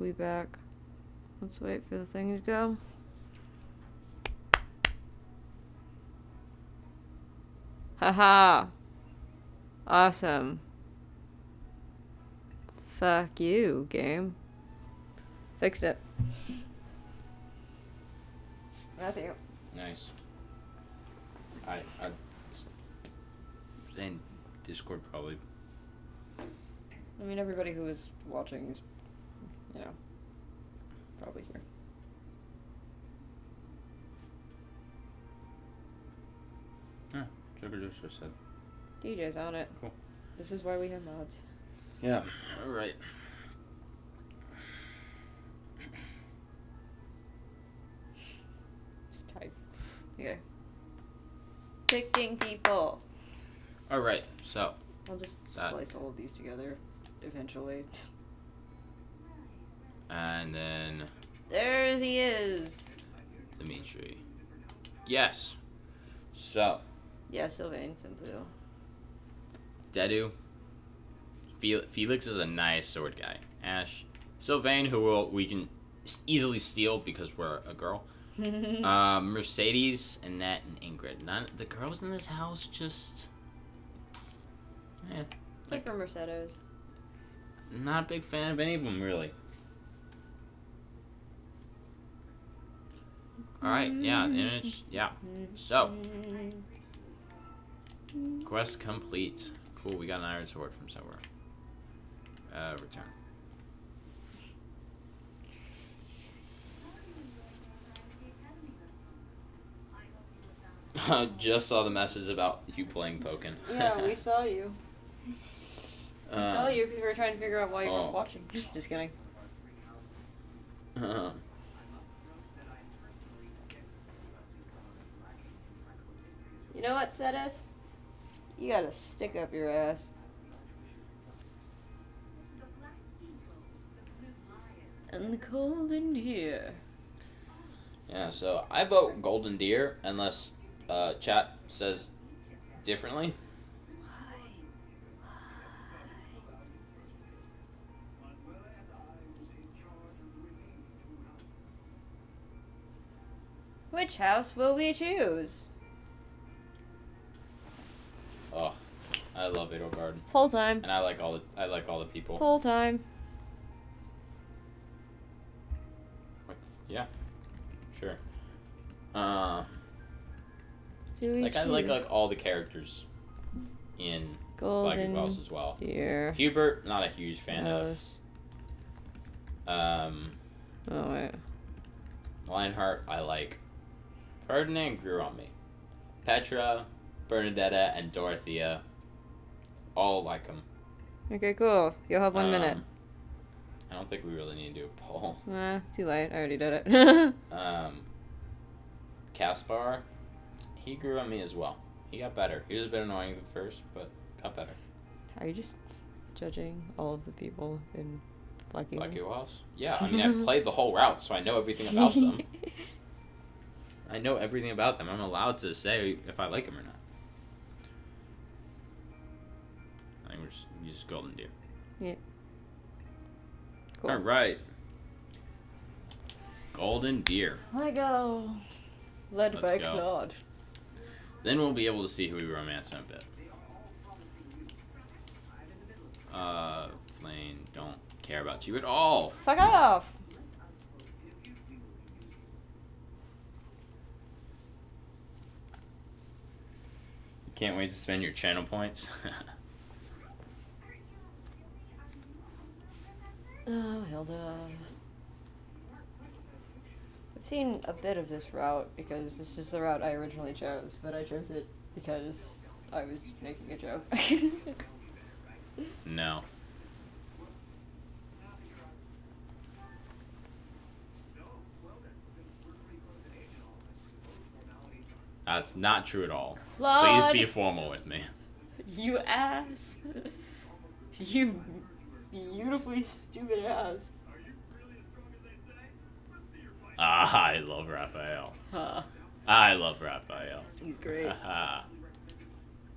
We back. Let's wait for the thing to go. Haha. Awesome. Fuck you, game. Fixed it. Matthew. Nice. I, I, and Discord probably. I mean, everybody who is watching is, you know, probably here. Yeah, Joker just just said. DJ's on it. Cool. This is why we have mods. Yeah. All right. Just type. Okay. Picking people. All right. So I'll just That- splice all of these together eventually. and then There he is. Dimitri. Yes. So Yeah, Sylvain Simplio. Dedue. Felix is a nice sword guy. Ashe. Sylvain, who will we can easily steal because we're a girl. um, Mercedes, Annette, and Ingrid. None the girls in this house just. Eh, Except for Mercedes. not a big fan of any of them really. All right, yeah, and it's yeah. So quest complete. Cool, we got an iron sword from somewhere. Uh, return. I just saw the message about you playing Pokken. Yeah, we saw you. We Uh, saw you because we were trying to figure out why you oh. weren't watching. Just kidding. uh, You know what, Seteth? You gotta stick up your ass. And the golden deer. yeah, so I vote Golden Deer unless uh, chat says differently. Which house will we choose? Oh, I love Edelgard, Full time. and I like all the I like all the people. Full time. Yeah, sure. Uh, like I like like all the characters in Black golden Wells as well. deer Hubert, not a huge fan house? of. Um, Oh wait. Linhardt, I like. Ferdinand grew on me. Petra, Bernadetta, and Dorothea, all like him. Okay, cool. You'll have one minute. I don't think we really need to do a poll. Nah, too late. I already did it. Um, Caspar, he grew on me as well. He got better. He was a bit annoying at first, but got better. Are you just judging all of the people in Lucky? Black House? Yeah, I mean, I played the whole route, so I know everything about them. I know everything about them. I'm allowed to say if I like them or not. I think we're just, we just golden deer. Cool. All right. Golden deer. I go. Led Let's by go. Claude. Then we'll be able to see who we romance in a bit. Uh, Flayn, don't care about you at all. Fuck off. Can't wait to spend your channel points. Oh, Hilda. I've seen a bit of this route because this is the route I originally chose, but I chose it because I was making a joke. no. That's not true at all. Please be formal with me. you ass. you beautifully stupid ass. Ah, I love Raphael. Huh. I love Raphael. He's great. Haha.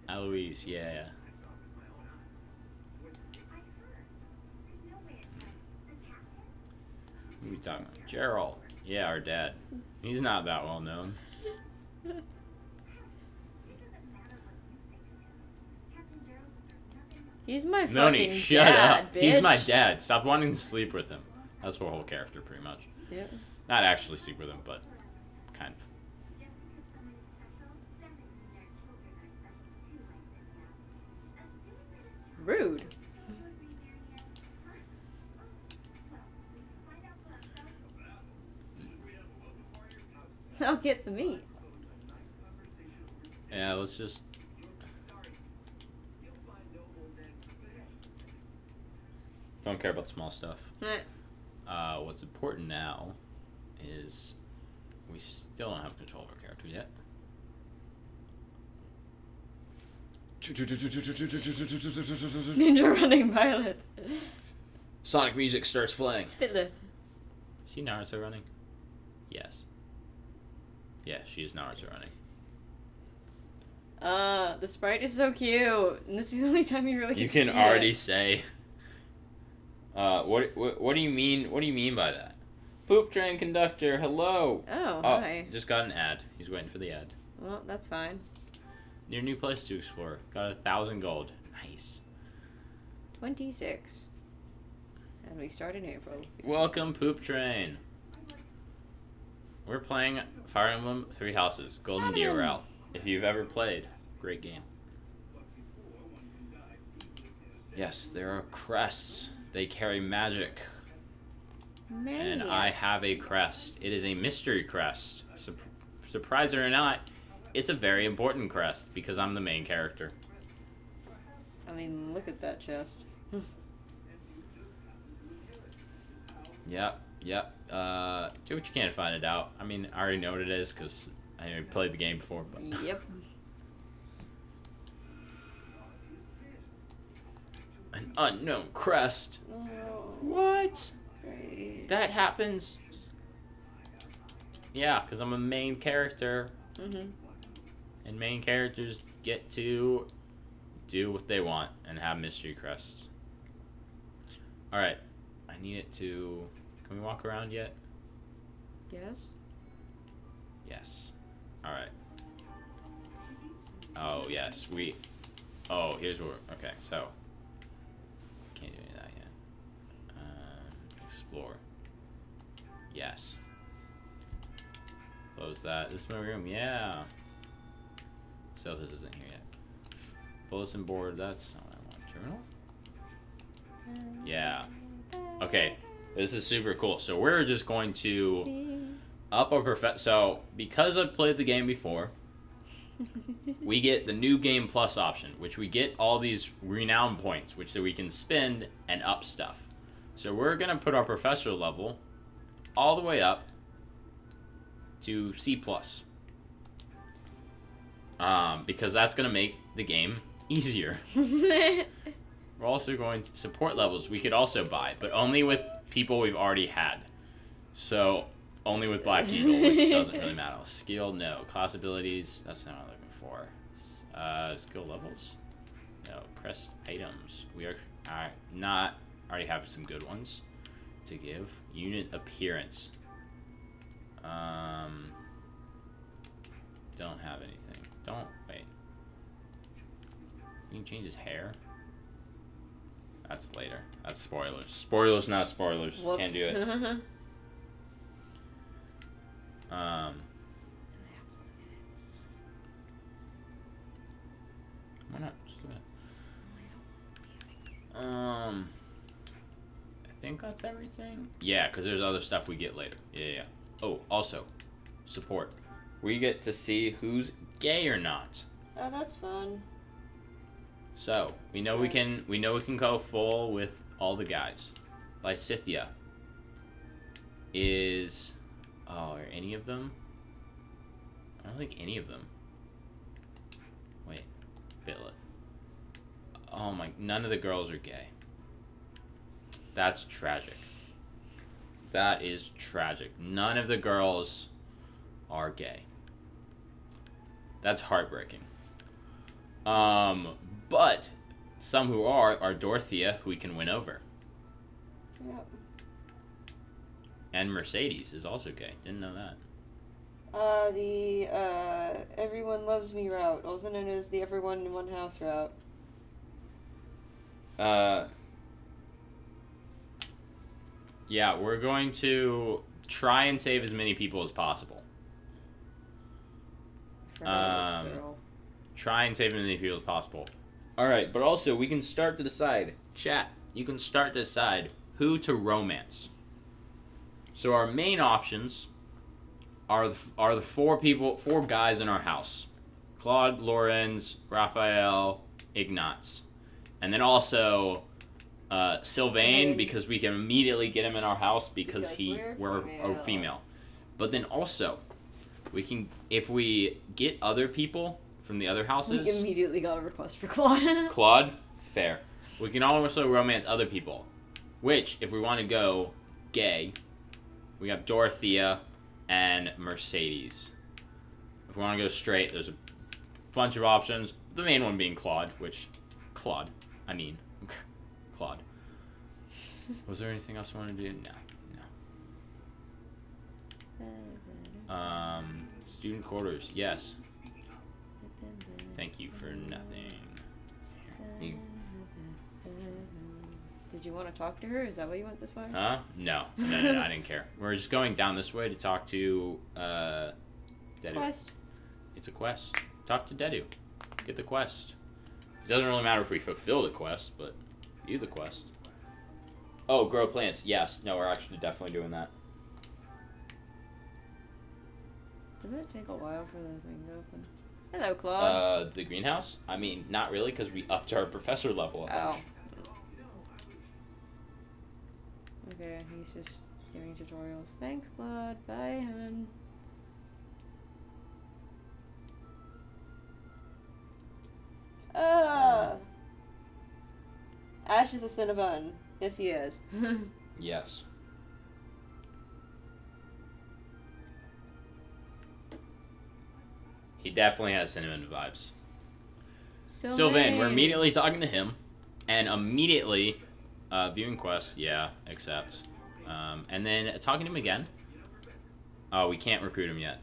Alois, yeah. Who are we talking about? Jeralt. Yeah, our dad. He's not that well known. He's my Noni, fucking shut dad, up. bitch. He's my dad. Stop wanting to sleep with him. That's her whole character, pretty much. Yeah. Not actually sleep with him, but kind of. Rude. I'll get the meat. Yeah, let's just. Don't care about the small stuff. Uh, what's important now is we still don't have control of our character yet. Ninja running pilot. Sonic music starts playing. Fiddler. Is she Naruto running? Yes. Yeah, she is Naruto running. Uh, the sprite is so cute. And this is the only time you really You can can see already it. say. Uh, what, what what do you mean? What do you mean by that? Poop train conductor, hello. Oh, Oh, hi. just got an ad. He's waiting for the ad. Well, that's fine. Your new place to explore. Got a thousand gold. Nice. 26. And we start in April. Welcome, Poop Train. We're playing Fire Emblem Three Houses, Golden Deer Route. If you've ever played, great game. Yes, there are crests. They carry magic. And I have a crest. It is a mystery crest. Sup- surprise it or not, it's a very important crest because I'm the main character. I mean, look at that chest. Yep, yep. Uh, do what you can to find it out. I mean, I already know what it is because I played the game before. But Yep. an unknown crest. Oh, What? great. That happens? Yeah, because I'm a main character, Mm-hmm. and main characters get to do what they want and have mystery crests. All right, I need it to. Can we walk around yet? Yes? Yes. All right. Oh yes, we. Oh, here's where. Okay, so. Can't do any of that yet. Um, explore. Yes. Close that. This is my room. Yeah. So this isn't here yet. Bulletin board. That's not what I want. Journal. Yeah. Okay. This is super cool. So we're just going to up our prof. So because I've played the game before, we get the new game plus option, which we get all these renown points, which that we can spend and up stuff. So we're gonna put our professor level all the way up to C plus, um, because that's gonna make the game easier. We're also going to support levels we could also buy, but only with people we've already had. So only with Black Eagle, which doesn't really matter. Skill, no. Class abilities, that's not what I'm looking for. Uh, skill levels, no. Crest items, we are, are not already have some good ones to give. Unit appearance. Um, don't have anything. Don't wait. You can change his hair. That's later. That's spoilers. Spoilers, not spoilers. Whoops. Can't do it. Um, why not? Just do it. Um, think that's everything. Yeah, because there's other stuff we get later. Yeah, yeah. Oh, also, support. We get to see who's gay or not. oh, that's fun. So we know we can we know we can go full with all the guys. Lysithea is oh are any of them? I don't think any of them. Wait, Byleth. Oh my! None of the girls are gay. That's tragic. That is tragic. None of the girls are gay. That's heartbreaking. Um, but some who are are Dorothea, who we can win over. Yep. And Mercedes is also gay. Didn't know that. Uh, the uh, everyone loves me route, also known as the everyone in one house route. Uh, yeah, we're going to try and save as many people as possible. Um, Try and save as many people as possible. All right, but also we can start to decide. Chat, you can start to decide who to romance. So our main options are the, are the four people, four guys in our house: Claude, Lorenz, Raphael, Ignatz, and then also uh, Sylvain because we can immediately get him in our house because, Because he we're we're a female. female. But then also, we can if we get other people from the other houses. We immediately got a request for Claude. Claude, fair. We can also romance other people. Which, if we want to go gay, we have Dorothea and Mercedes. If we want to go straight, there's a bunch of options. The main one being Claude, which Claude, I mean, Claude. Was there anything else I wanted to do? No, no. Um, student quarters, yes. Thank you for nothing. You- Did you want to talk to her? Is that why you went this way? Huh? No, no, no, no, I didn't care. We're just going down this way to talk to uh, Dedue. Quest. It's a quest. Talk to Dedue. Get the quest. It doesn't really matter if we fulfill the quest, but do the quest. Oh, grow plants. Yes. No, we're actually definitely doing that. Doesn't it take a while for the thing to open? Hello, Claude. Uh, the greenhouse? I mean, not really, because we upped our professor level a Oh. Okay, he's just giving tutorials. Thanks, Claude. Bye, hun. Ah. Ashe is a Cinnabon. Yes, he is. Yes. He definitely has cinnamon vibes. Sylvain, we're immediately talking to him, and immediately, uh, viewing quest, yeah, accepts. um, and then talking to him again. Oh, we can't recruit him yet,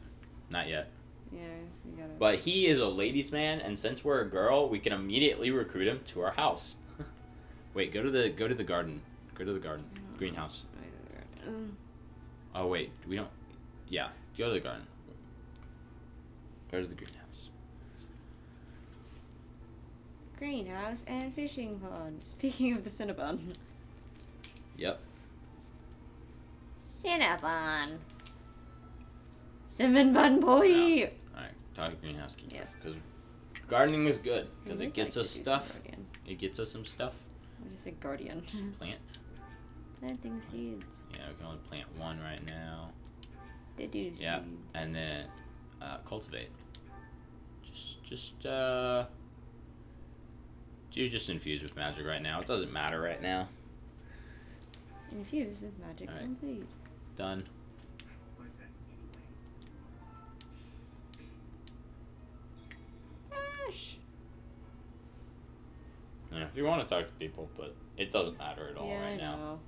not yet. Yeah, you gotta. But he is a ladies' man, and since we're a girl, we can immediately recruit him to our house. Wait, go to the go to the garden. Go to the garden, greenhouse. Um, Oh wait, we don't. Yeah, go to the garden. Go to the greenhouse. greenhouse and fishing pond. Speaking of the Cinnabon. Yep. Cinnabon. Cinnamon bun boy. All right, talk to greenhouse keeper. Yes. Because gardening is good because it gets like us to do some stuff. It gets us some stuff. Just said guardian. Plant. Planting seeds. Yeah, we can only plant one right now. They do Yeah. seeds. And then uh, cultivate. Just, just, uh. Do just infuse with magic right now. It doesn't matter right now. Infused with magic Alright. complete. Done. Ashe. Yeah, if you want to talk to people, but it doesn't matter at all yeah, right I now.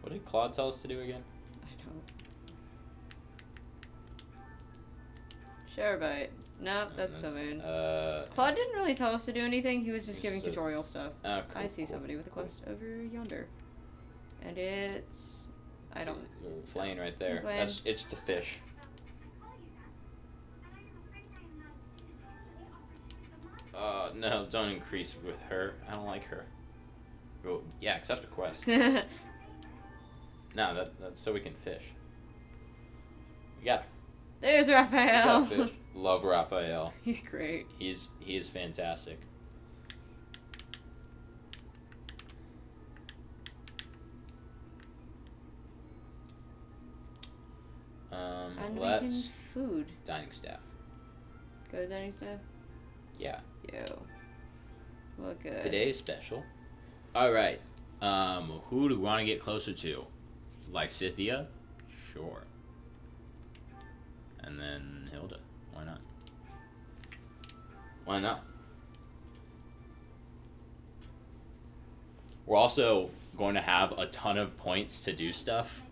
What did Claude tell us to do again? I don't. Share bite. Nope, that's so mean. Uh, Claude didn't really tell us to do anything. He was just giving So- tutorial stuff. oh, cool, I see cool, somebody with a cool. quest over yonder, and it's I don't. Flayn right there. That's it's the fish. Uh, no, don't increase with her. I don't like her. Well, yeah, accept a quest. no, that, that's so we can fish. We got, There's we Raphael. got fish. Love Raphael. He's great. He's he is fantastic. Um, making food. dining staff. Go to dining staff. Yeah. Yo. Look good. Today's special. All right. Um, who do we want to get closer to? Lysithea? Sure. And then Hilda. Why not? Why not? We're also going to have a ton of points to do stuff.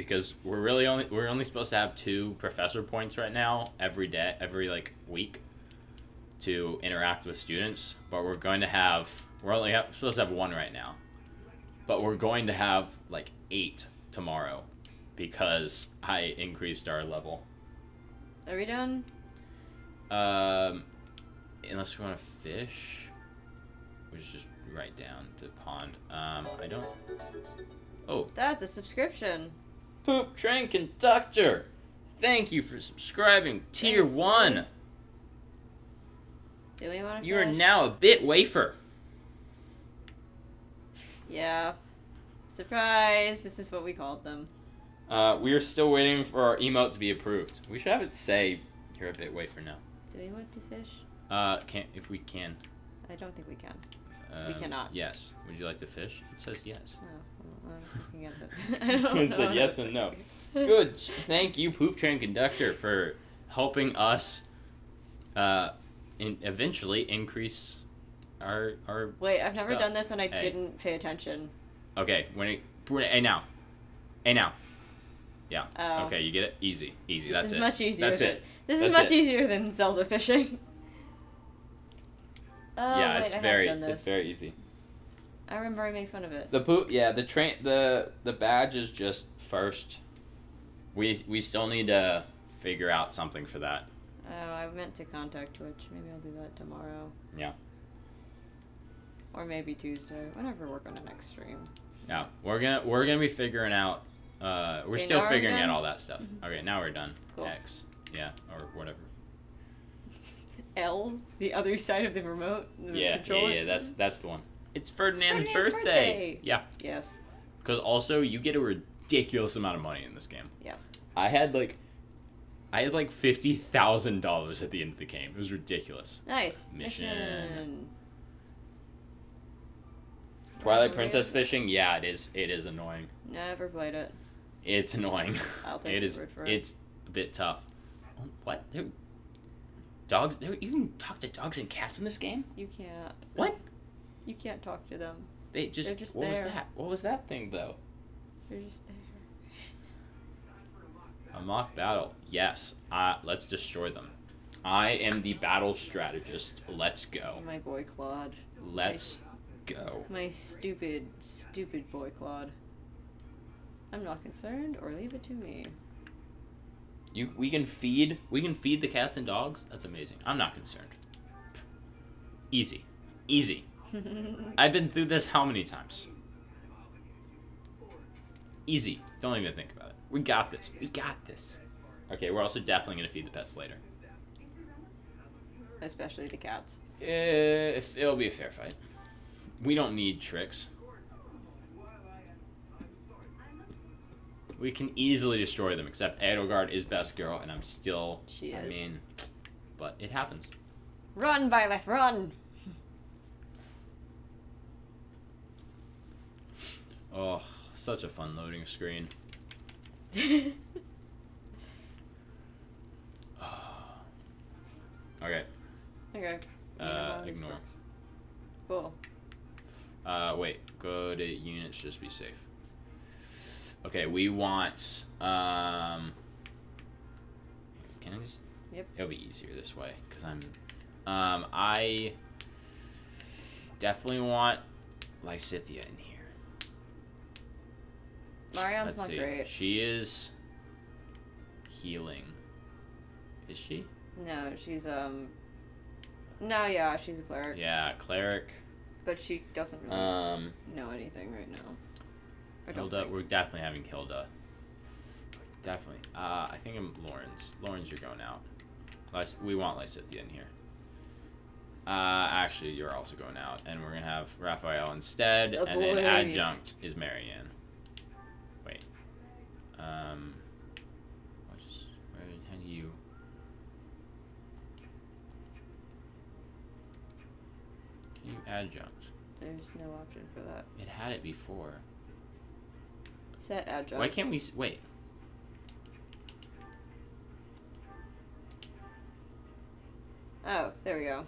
Because we're really only we're only supposed to have two professor points right now every day every like week to interact with students, but we're going to have we're only have, supposed to have one right now. But we're going to have like 8 tomorrow because I increased our level. Are we done? Um, unless we want to fish, which is just right down to pond. Um, I don't. Oh, That's a subscription. Poop Train Conductor. Thank you for subscribing. Tier Thanks, one. Do we want to? You are now a bit wafer. Yeah. Surprise! This is what we called them. Uh, we are still waiting for our emote to be approved. We should have it say you're a bit wafer now. Do we want to fish? Uh, can if we can. I don't think we can. Um, cannot. Yes. Would you like to fish? It says yes. No, well, I was looking at it. I don't It know. said yes and no. Good. Thank you, Poop Train Conductor, for helping us uh, in eventually increase our our. Wait, I've never Stuff. done this and I Hey. didn't pay attention. Okay, when it, when it, hey now, hey now. Yeah. Oh. Okay, you get it. Easy, easy. This That's is it. much easier. That's than, it. This is That's much it. easier than Zelda fishing. Oh, yeah, wait, it's I very done this. it's very easy. I remember I made fun of it. The poop. Yeah, the train. The the badge is just first. We we still need to figure out something for that. Oh, I meant to contact Twitch. Maybe I'll do that tomorrow. Yeah. Or maybe Tuesday. Whenever we're on the next stream. Yeah, we're gonna we're gonna be figuring out. Uh, we're Okay, still now are we figuring out all that stuff. Mhm. Okay, now we're done. Cool. X. Yeah, or whatever. L, the other side of the remote. The Yeah, yeah, yeah. That's that's the one. It's Ferdinand's, Ferdinand's birthday. birthday. Yeah, Yes. because also you get a ridiculous amount of money in this game. Yes. I had like, I had like fifty thousand dollars at the end of the game. It was ridiculous. Nice. Mission. Twilight Oh, Princess fishing. Yeah, it is. It is annoying. Never played it. It's annoying. I'll take it is. word for it. It's a bit tough. Oh, what? There, dogs? There, you can talk to dogs and cats in this game? You can't. What? You can't talk to them. They just. They're just what there. was that? What was that thing though? They're just there. A mock battle. Yes. Uh, let's destroy them. I am the battle strategist. Let's go. My boy Claude. Let's go. My stupid, stupid boy Claude. I'm not concerned, or leave it to me. You. We can feed. We can feed the cats and dogs. That's amazing. I'm not concerned. Easy. Easy. I've been through this how many times? Easy. Don't even think about it. We got this. We got this. Okay, we're also definitely gonna feed the pets later. Especially the cats. Eh, if it'll be a fair fight. We don't need tricks. We can easily destroy them, except Edelgard is best girl, and I'm still. She is. I mean, but it happens. Run, Violet, run! Oh, such a fun loading screen. Okay. okay. You Uh, ignore. works. Cool. Uh, wait. Go to units. Just be safe. Okay, we want. Um. Can I just? Yep. It'll be easier this way because I'm. Um, I definitely want Lysithea in here. Marianne's Let's not see. great. She is healing. Is she? No, she's um. No, yeah, she's a cleric, Yeah, cleric. but she doesn't really Um, know anything right now. I don't Hilda. think. We're definitely having Hilda. Definitely. Uh, I think I'm Lorenz. Lorenz, you're going out. Lys- we want Lysithea in here. Uh, actually, you're also going out, and we're gonna have Raphael instead, Oh, and then adjunct is Marianne. Um. What's where? Do you? You adjunct. There's no option for that. It had it before. Set adjunct. Why can't we wait? Oh, there we go.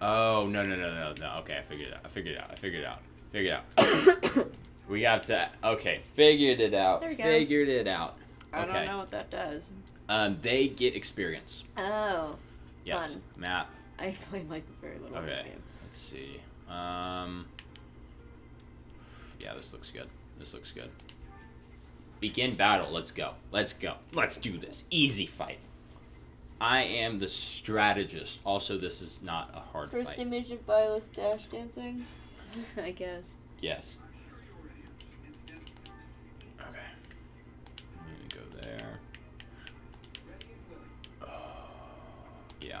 Oh no no no no no. Okay, I figured it out. I figured it out. I figured it out. Figured it out. we have to. Okay, figured it out. There we go. Figured it out. I Okay. don't know what that does. Um, they get experience. Oh, Yes. Fun. Map. I played like very little Okay. game. Let's see. Um. Yeah, this looks good. This looks good. Begin battle. Let's go. Let's go. Let's do this. Easy fight. I am the strategist. Also, this is not a hard First fight. image of Violet dash dancing. I guess. Yes. Yeah.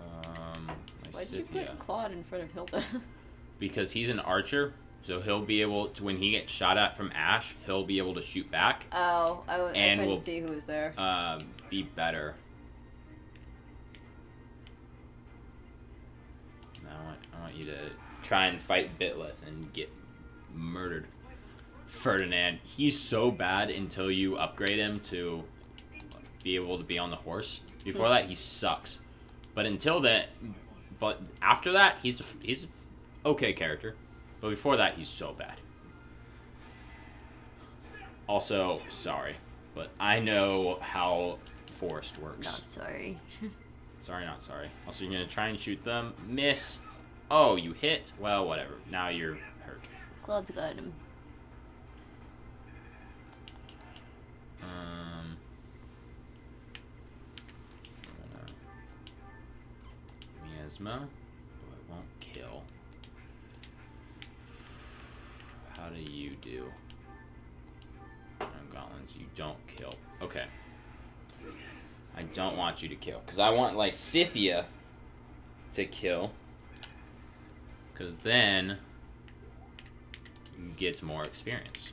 Um, Why'd you put Claude in front of Hilda? Because he's an archer, so he'll be able to, when he gets shot at from Ashe, he'll be able to shoot back, oh, I, And couldn't we'll- see who was there. um, be better. I want, I want you to try and fight Byleth and get murdered. Ferdinand, he's so bad until you upgrade him to be able to be on the horse. Before that, he sucks. But until then, but after that, he's a, he's a okay character. But before that, he's so bad. Also, sorry, but I know how Forest works. Not sorry. Sorry, not sorry. Also, you're gonna try and shoot them. Miss. Oh, you hit. Well, whatever. Now you're hurt. Claude's got him. Um. Miasma. Oh, won't kill. How do you do? Goblins, you don't kill. Okay. I don't want you to kill. Because I want Lysithea to kill. Because then you get more experience.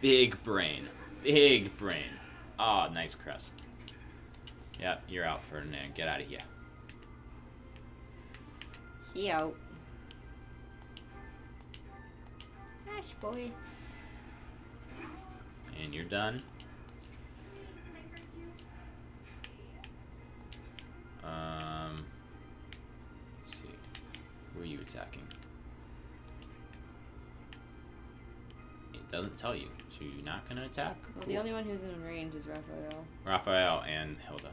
Big brain. Big brain. Ah, nice crest. Yep, you're out, Ferdinand. Get out of here. He out. Ashe boy. And you're done. Um, let's see. Who are you attacking? It doesn't tell you. So you're not going to attack? Well, Cool. the only one who's in range is Raphael. Raphael and Hilda.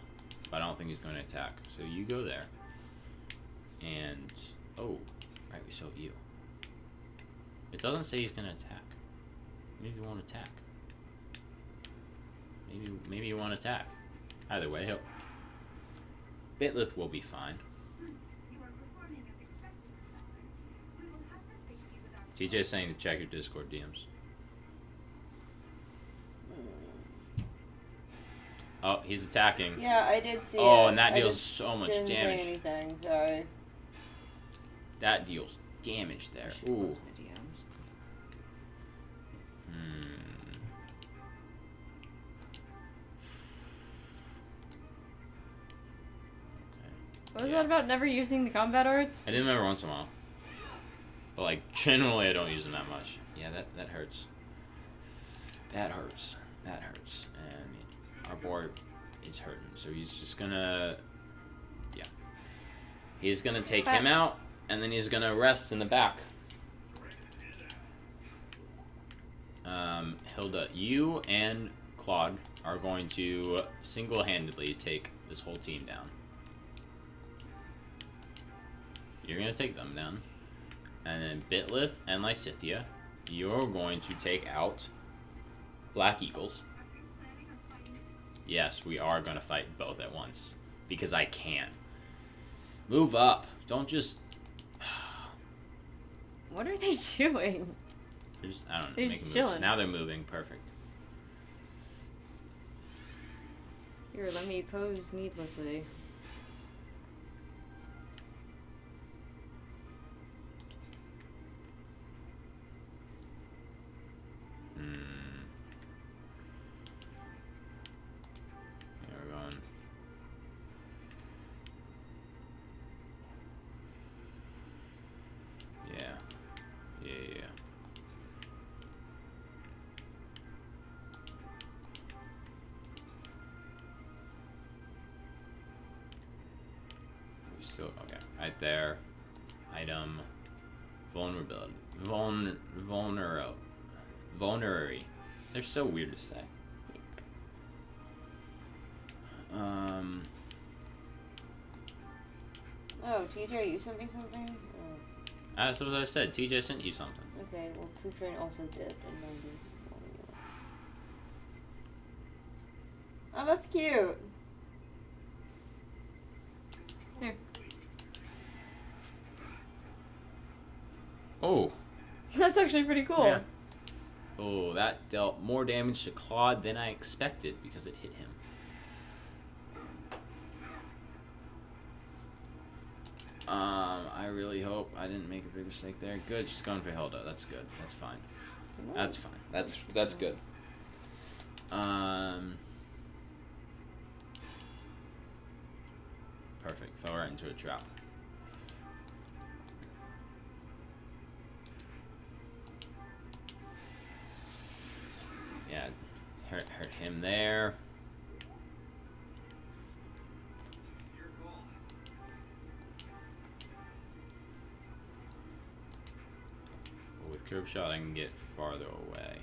But I don't think he's going to attack. So you go there. And oh, right, we saw you. It doesn't say he's going to attack. Maybe he won't attack. Maybe maybe he won't attack. Either way, he'll. Byleth will be fine. You are performing as expected, Professor. We will have to fix you without TJ's saying to check your Discord DMs. Oh, he's attacking. Yeah, I did see Oh, it. and that I deals just so much didn't damage. say anything. Sorry. That deals damage there. I Ooh. close my DMs. Hmm. What was Yeah. that about never using the combat arts? I do them every once in a while. But like generally I don't use them that much. Yeah, that, that hurts. That hurts. That hurts. And our boy is hurting. So he's just gonna Yeah. He's gonna take him out and then he's gonna rest in the back. Um, Hilda, you and Claude are going to single handedly take this whole team down. You're gonna take them down. And then Byleth and Lysithea, you're going to take out Black Eagles. Yes, we are gonna fight both at once. Because I can. Move up. Don't just What are they doing? they're just I don't know, They're just moves. chilling. Now they're moving, perfect. Here, let me pose needlessly. Hmm. Still okay. Right there. Item. Vulnerability. Vuln. Vulnero. Vulnerary. They're so weird to say. Um. Oh, TJ, you sent me something? Oh, That's what I said. TJ sent you something. okay, well, Poop Train also did 90. Oh, that's cute. Here. Oh. That's actually pretty cool. Yeah. Oh, that dealt more damage to Claude than I expected because it hit him. Um, I really hope I didn't make a big mistake there. Good, she's going for Hilda. That's good. That's fine. That's fine. That's that's good. Um. Perfect. Fell right into a trap. Shot, I can get farther away.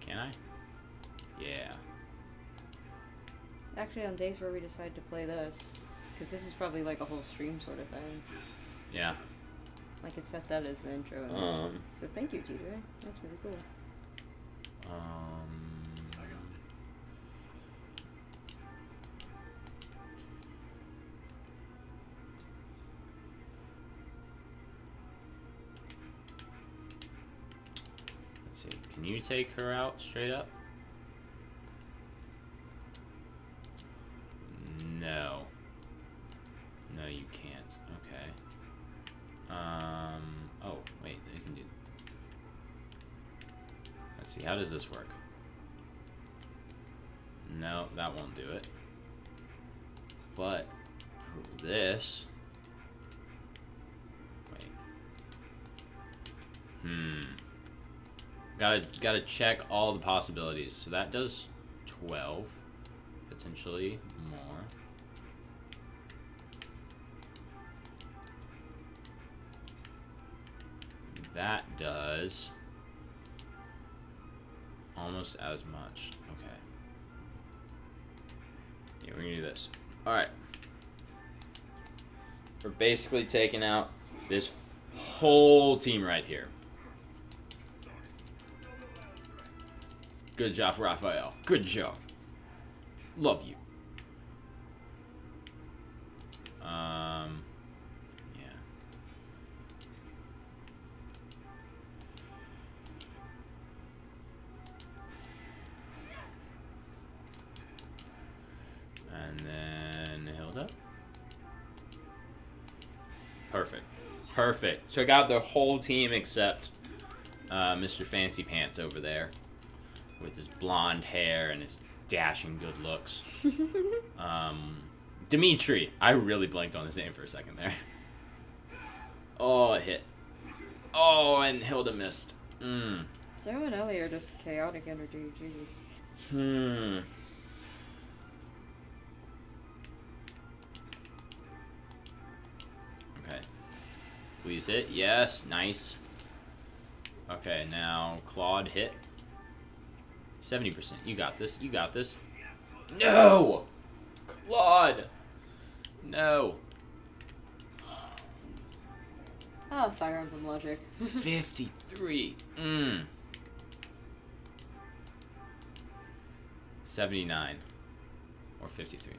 Can I? Yeah. Actually, on days where we decide to play this, because this is probably like a whole stream sort of thing. Yeah. I could set that as the intro. Um. So thank you, TJ. That's really cool. Take her out straight up? Gotta gotta check all the possibilities. So that does twelve, potentially more. That does almost as much. Okay. Yeah, we're gonna do this. Alright. We're basically taking out this whole team right here. Good job, Raphael. Good job. Love you. Um, yeah. And then Hilda. Perfect. Perfect. Took out the whole team except uh, Mr. Fancy Pants over there with his blonde hair and his dashing good looks. Um, Dimitri. I really blanked on his name for a second there. Oh, it hit. Oh, and Hilda missed. Mm. Zero and Ellie are just chaotic energy. Jesus. Hmm. Okay. Please hit. Yes. Nice. Okay, now Claude hit. 70%. You got this. You got this. No! Claude! No. Ah, Fire Emblem logic. 53. Mmm. 79. Or 53.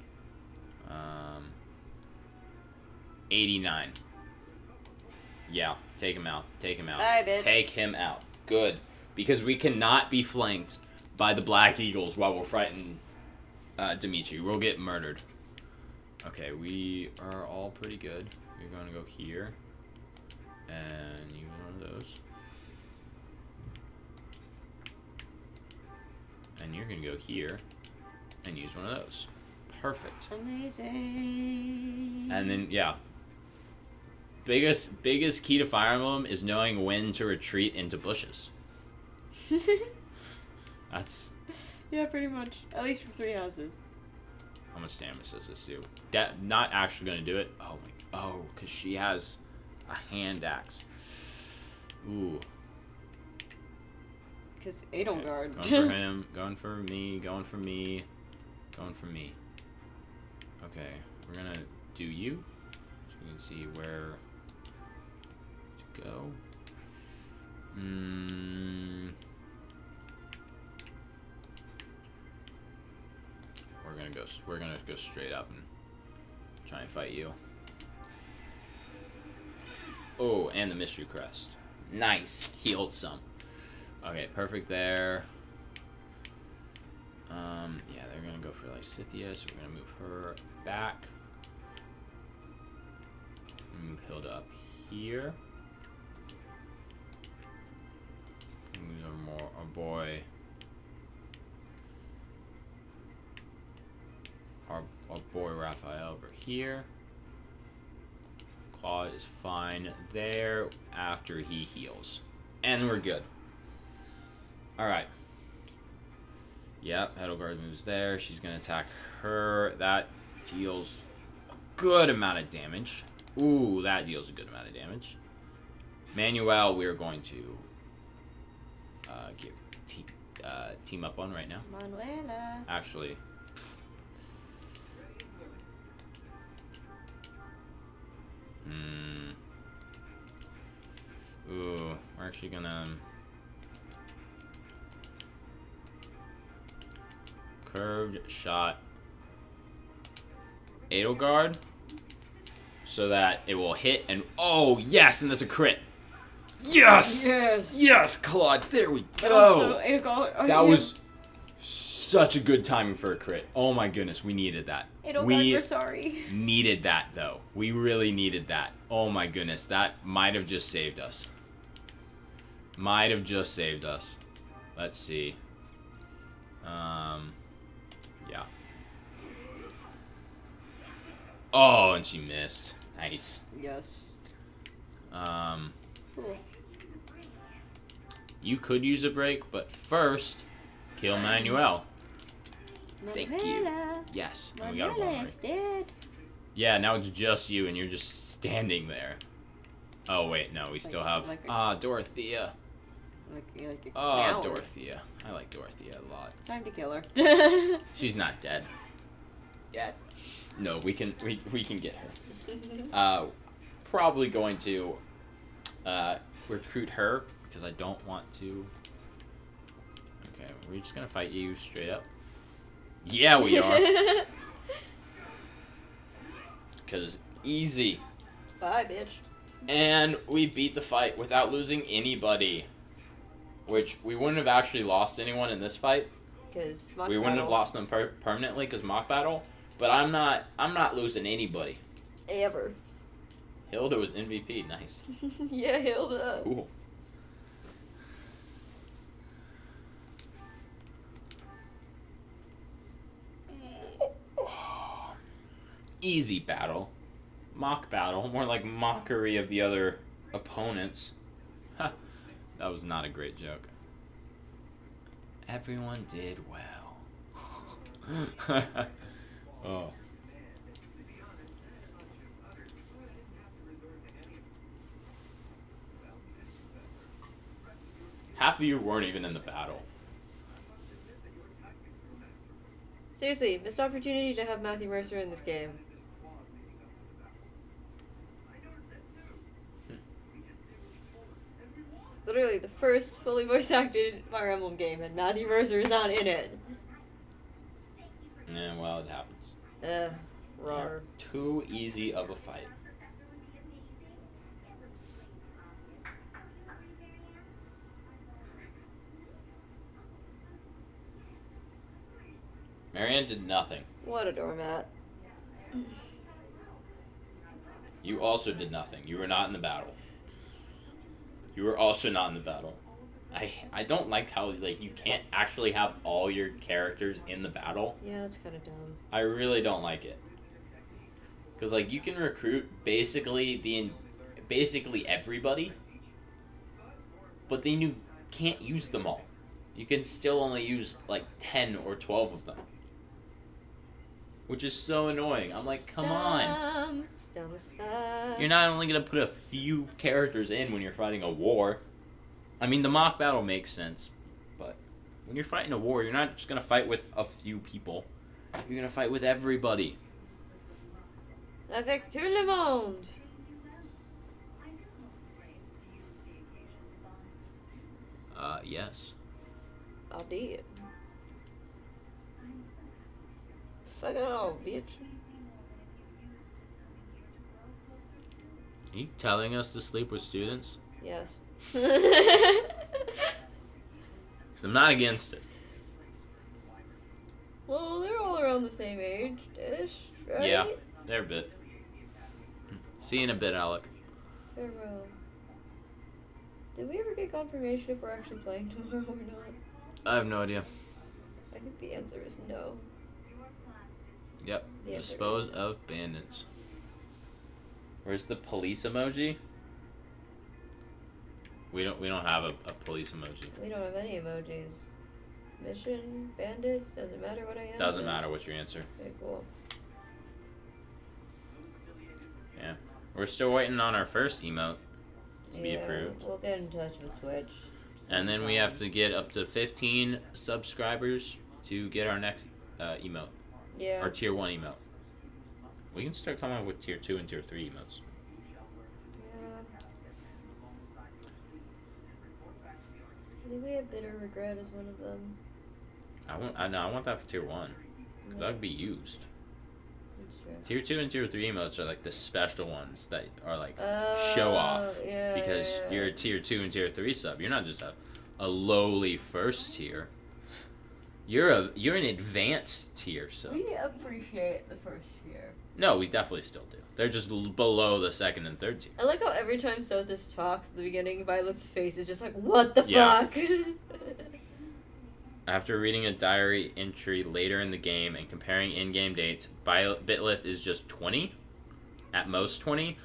Um. 89. Yeah, take him out. Take him out. Bye, bitch. Take him out. Good. Because we cannot be flanked by the Black Eagles while we're fighting uh, Dimitri. We'll get murdered. Okay, we are all pretty good. You're going to go here. And use one of those. And you're going to go here and use one of those. Perfect. Amazing. And then, yeah. Biggest biggest key to Fire Emblem is knowing when to retreat into bushes. That's yeah, pretty much. At least for three houses. How much damage does this do? That not actually gonna do it. Oh my. Oh, cause she has a hand axe. Ooh. Because okay. Edelgard. Going for him. Going for me. Going for me. Going for me. Okay, we're gonna do you. So we can see where to go. Mm. We're gonna go. We're gonna go straight up and try and fight you. Oh, and the mystery crest. Nice. Healed some. Okay, perfect there. Um, yeah, they're gonna go for like Scythia, so we're gonna move her back. Move Hilda up here. Move our more our boy. Our, our boy Raphael over here. Claude is fine there after he heals. And we're good. Alright. Yep, Edelgard moves there. She's gonna attack her. That deals a good amount of damage. Ooh, that deals a good amount of damage. Manuel, we're going to uh, get uh, team up on right now. Manuela. Actually, hmm. Ooh, we're actually gonna curved shot Edelgard so that it will hit and oh yes, and that's a crit. Yes, Yes. yes, Claude. There we go. also, Edelgard. oh, that was such a good timing for a crit. Oh my goodness, we needed that. Edelgard, we we're sorry. needed that though. We really needed that. Oh my goodness, that might have just saved us. Might have just saved us. Let's see. Um, yeah. Oh, and she missed. Nice. Yes. Um, you could use a break, but first, kill Manuel. Thank you. Yes, and we got one Manuela right. is dead. Yeah, now it's just you, and you're just standing there. Oh wait, no, we still have like ah Dorothea. Like, like a Oh, coward. Dorothea. I like Dorothea a lot. Time to kill her. She's not dead yet. No, we can we we can get her. Uh, probably going to uh, recruit her because I don't want to. Okay, we're just gonna fight you straight up. Yeah, we are. Cause easy. Bye, bitch. And we beat the fight without losing anybody. Which we wouldn't have actually lost anyone in this fight. Because we wouldn't have lost them per- permanently because mock battle. But I'm not. I'm not losing anybody. ever. Hilda was MVP. Nice. yeah, Hilda. Cool. Easy battle. Mock battle. More like mockery of the other opponents. That was not a great joke. Everyone did well. oh. Half of you weren't even in the battle. Seriously, missed opportunity to have Matthew Mercer in this game. Literally, the first fully voice acted Fire Emblem game, and Matthew Mercer is not in it. Yeah, well, it happens. Uh, rar. Too easy of a fight. Marianne did nothing. What a doormat. You also did nothing. You were not in the battle. You were also not in the battle. I I don't like how like you can't actually have all your characters in the battle. Yeah, that's kind of dumb. I really don't like it. Cuz like you can recruit basically the in, basically everybody. But then you can't use them all. You can still only use like 10 or 12 of them. Which is so annoying. I'm like, come on. Dumb. It's dumb as fuck. You're not only gonna put a few characters in when you're fighting a war. I mean, the mock battle makes sense, but when you're fighting a war, you're not just gonna fight with a few people. You're gonna fight with everybody. Avec tout le monde. I do hope we're able to use the occasion to bond with the students. Uh, yes. I did. Grow closer still. Are you telling us to sleep with students? Yes. Because I'm not against it. well, they're all around the same age ish, right? Yeah. They're a bit. See you in a bit, Alec. Farewell. Uh, did we ever get confirmation if we're actually playing tomorrow or not? I have no idea. I think the answer is no. Your class is to Yep. The Dispose of bandits. Where's the police emoji? We don't. We don't have a, a police emoji. We don't have any emojis. Mission, bandits, doesn't matter what I answer. Doesn't matter what's your answer. Okay, cool. Yeah. We're still waiting on our first emote to be approved. We'll get in touch with Twitch. And then we have to get up to 15 subscribers to get our next uh, emote. Yeah. Our tier 1 emote. We can start coming up with tier 2 and tier 3 emotes. I think we have bitter regret as one of them. I want I know I want that for tier 1 cuz that would be used. That's true. Tier 2 and tier 3 emotes are like the special ones that are like oh, show off yeah, because yeah, yeah. you're a tier 2 and tier 3 sub. You're not just a, a lowly first tier. You're a you're an advanced tier so We appreciate the first tier. No, we definitely still do. They're just l- below the second and third tier. I like how every time Sothis talks at the beginning, Violet's face is just like, what the Yeah. fuck? After reading a diary entry later in the game and comparing in-game dates, Bi- Bitlith is just 20, at most 20.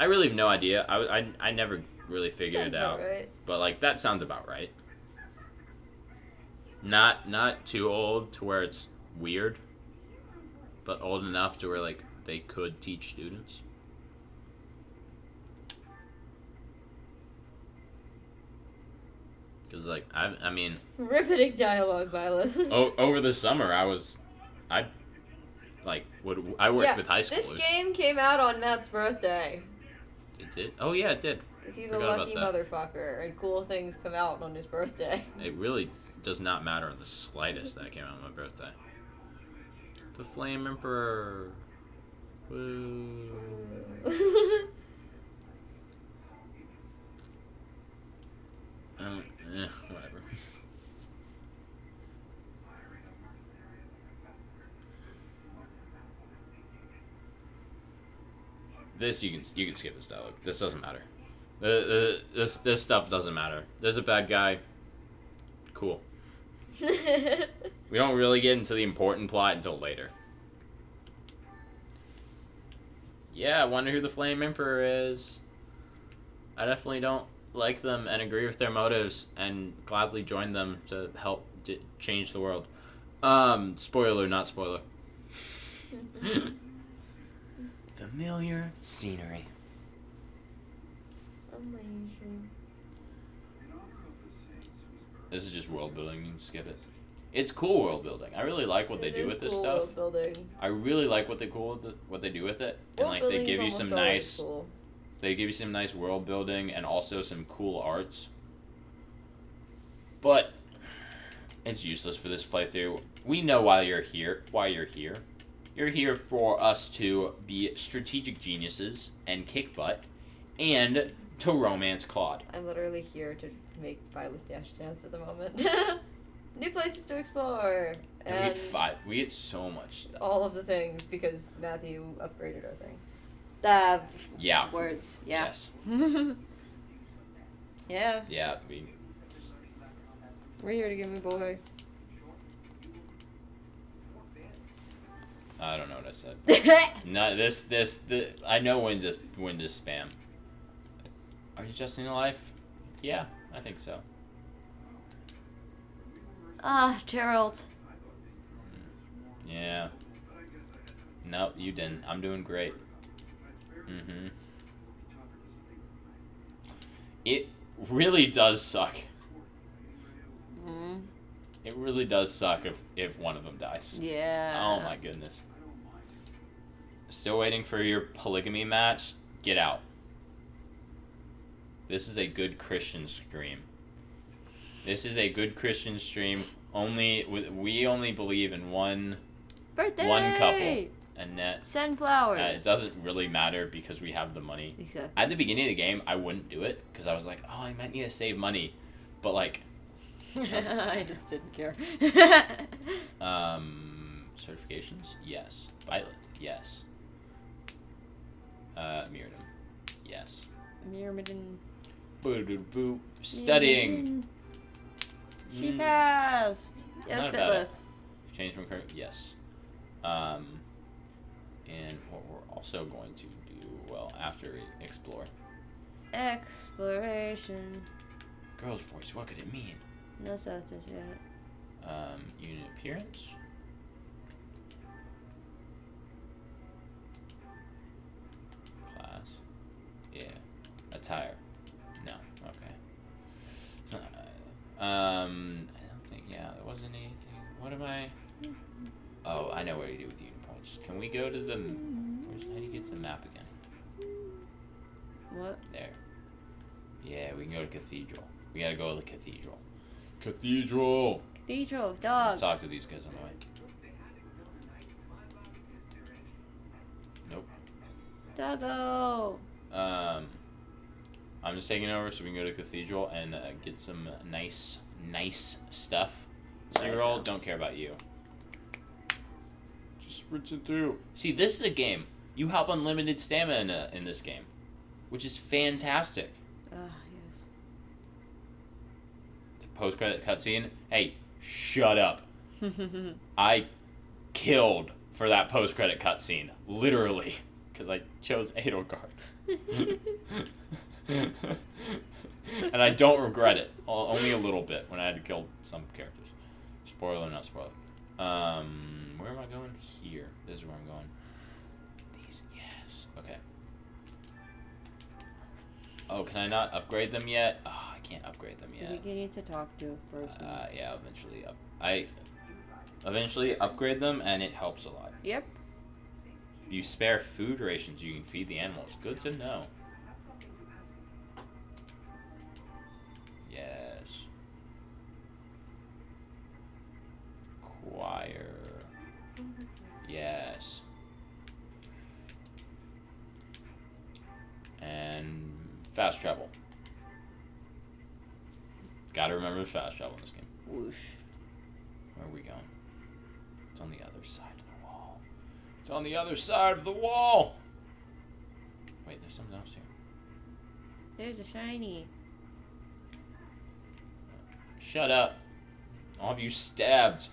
I really have no idea. I, I, I never really figured Sounds it about out, right. but like that sounds about right. Not not too old to where it's weird, but old enough to where like they could teach students. Cause like I I mean Riveting dialogue, Violet. o- over the summer I was I like would I worked yeah, with high schoolers. This game came out on Matt's birthday. It did. Oh yeah, it did. Because he's Forgot a lucky motherfucker, and cool things come out on his birthday. It really does not matter in the slightest that it came out on my birthday. The Flame Emperor. Woo. Um, eh, whatever. This you can you can skip this dialogue. This doesn't matter. The, the, this this stuff doesn't matter. There's a bad guy. Cool. We don't really get into the important plot until later. Yeah, I wonder who the Flame Emperor is. I definitely don't like them and agree with their motives and gladly join them to help d- change the world. Um, spoiler, not spoiler. Familiar scenery. Amazing. This is just world building. You can skip it. It's cool world building. I really like what they do with this cool stuff. world building. I really like what they cool with it, what they do with it, and World like they give you some nice, Cool. they give you some nice world building and also some cool arts. But it's useless for this playthrough. We know why you're here. Why you're here. You're here for us to be strategic geniuses and kick butt, and to romance Claude. I'm literally here to make Violet Dash dance at the moment. New places to explore. And, we And get five. We get so much stuff. all of the things because Matthew upgraded our thing. The Yeah. words, yeah. Yes. yeah, Yeah. We. we're here to give me boy. I don't know what I said. No, this this the I know when to when to spam. Are you adjusting to life? Yeah, I think so. ah, Jeralt. Yeah. Nope, you didn't. I'm doing great. Mm-hmm. It really does suck. Mm. It really does suck if if one of them dies. Yeah. Oh my goodness. Still waiting for your polygamy match? Get out. This is a good Christian stream. This is a good Christian stream. Only we only believe in one Birthday. one couple. Annette. Send Uh, flowers. it doesn't really matter because we have the money. exactly. At the beginning of the game, I wouldn't do it because I was like, oh, I might need to save money. But like, I just didn't care. um, certifications, yes. Byleth, yes. Uh, Mirrodom, yes. Myrmidon. Boo doo boo. Studying. She Mm, passed. Yes, it. Change from current, yes. Um, and what we're also going to do, well, after explore. Exploration. Girl's voice, what could it mean? No Celtics yet. Um, unit appearance. Class. Yeah. Attire. Um, I don't think. Yeah, there wasn't anything. What am I? Oh, I know what to do with unit points. Can we go to the? Where's, how do you get to the map again? What? There. Yeah, we can go to cathedral. We gotta go to the cathedral. Cathedral. Cathedral. Dog. Talk to these guys on the way. Nope. Doggo. Um, I'm just taking over so we can go to Cathedral and uh, get some nice, nice stuff. Zero Right now. don't care about you. Just spritzing through. See, this is a game. You have unlimited stamina in this game, which is fantastic. Ah, yes. It's a post-credit cutscene. Hey, shut up. I killed for that post-credit cutscene, literally, because I chose Edelgard. and I don't regret it. Only a little bit when I had to kill some characters. Spoiler, not spoiler. Um, where am I going? Here. This is where I'm going. These, yes. Okay. Oh, can I not upgrade them yet? Oh, I can't upgrade them yet. you need to talk to a person. Uh, yeah, eventually up. I eventually upgrade them, and it helps a lot. yep. If you spare food rations, you can feed the animals. Good to know. Choir. Yes. And fast travel. Gotta remember the fast travel in this game. Whoosh. Where are we going? It's on the other side of the wall. It's on the other side of the wall! Wait, there's something else here. There's a shiny. Shut up. I'll have you stabbed.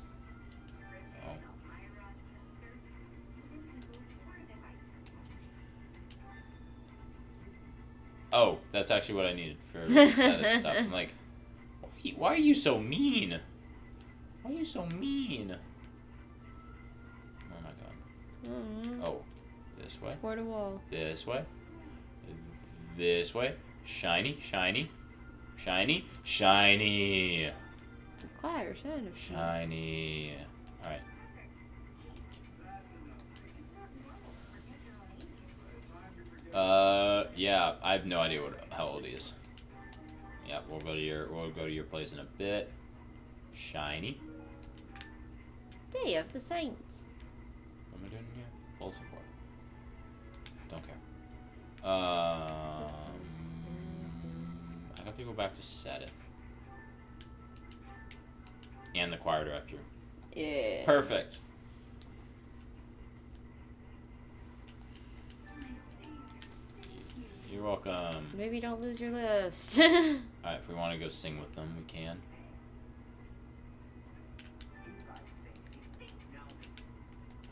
Oh, that's actually what I needed for stuff. I'm like, why are, you, why are you so mean? Why are you so mean? Oh my god. Mm. Oh, this way. Toward a wall. This way. This way. Shiny, shiny, shiny, shiny, It's a choir shiny. shiny. Uh, yeah, I have no idea what how old he is. Yeah, we'll go to your we'll go to your place in a bit. Shiny. Day of the Saints. What am I doing here? Bulletin board. Don't care. Um, I have to go back to Seteth. And the choir director. Yeah. Perfect. You're welcome. Maybe don't lose your list. Alright, if we want to go sing with them, we can.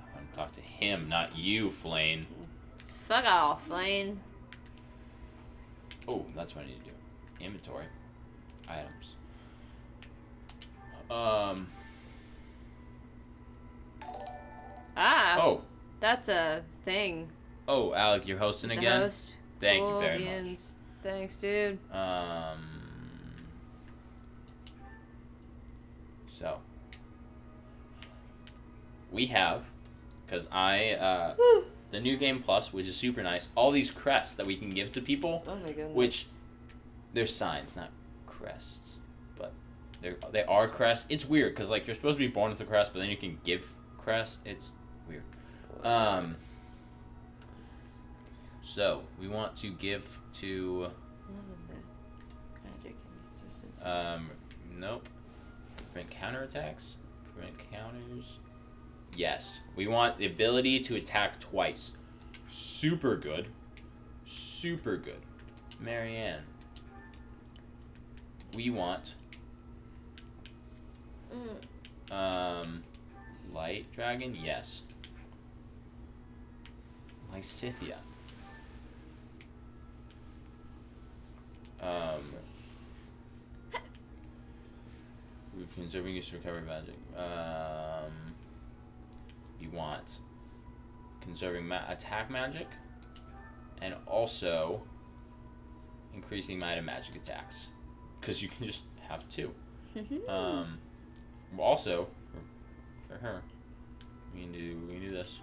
I want to talk to him, not you, Flayn. Fuck off, Lane. Oh, that's what I need to do. Inventory. Items. Um. Ah. Oh, That's a thing. Oh, Alec, you're hosting The again. host. Thank you very much. Thanks, dude. Um. So we have, because I uh, the new game plus, which is super nice. All these crests that we can give to people, Oh my goodness. which they're signs, not crests, but they're they are crests. It's weird because like you're supposed to be born with a crest, but then you can give crest. It's weird. Um. So we want to give to magic inconsistencies. um nope prevent counterattacks prevent counters. Yes, we want the ability to attack twice. Super good. Super good. Marianne. We want Mm. um light dragon. Yes. Lysithea. Um. Conserving use to recover magic. Um. You want conserving ma- attack magic, and also increasing might and magic attacks, because you can just have two. Um, also for, for her, we can do we can do this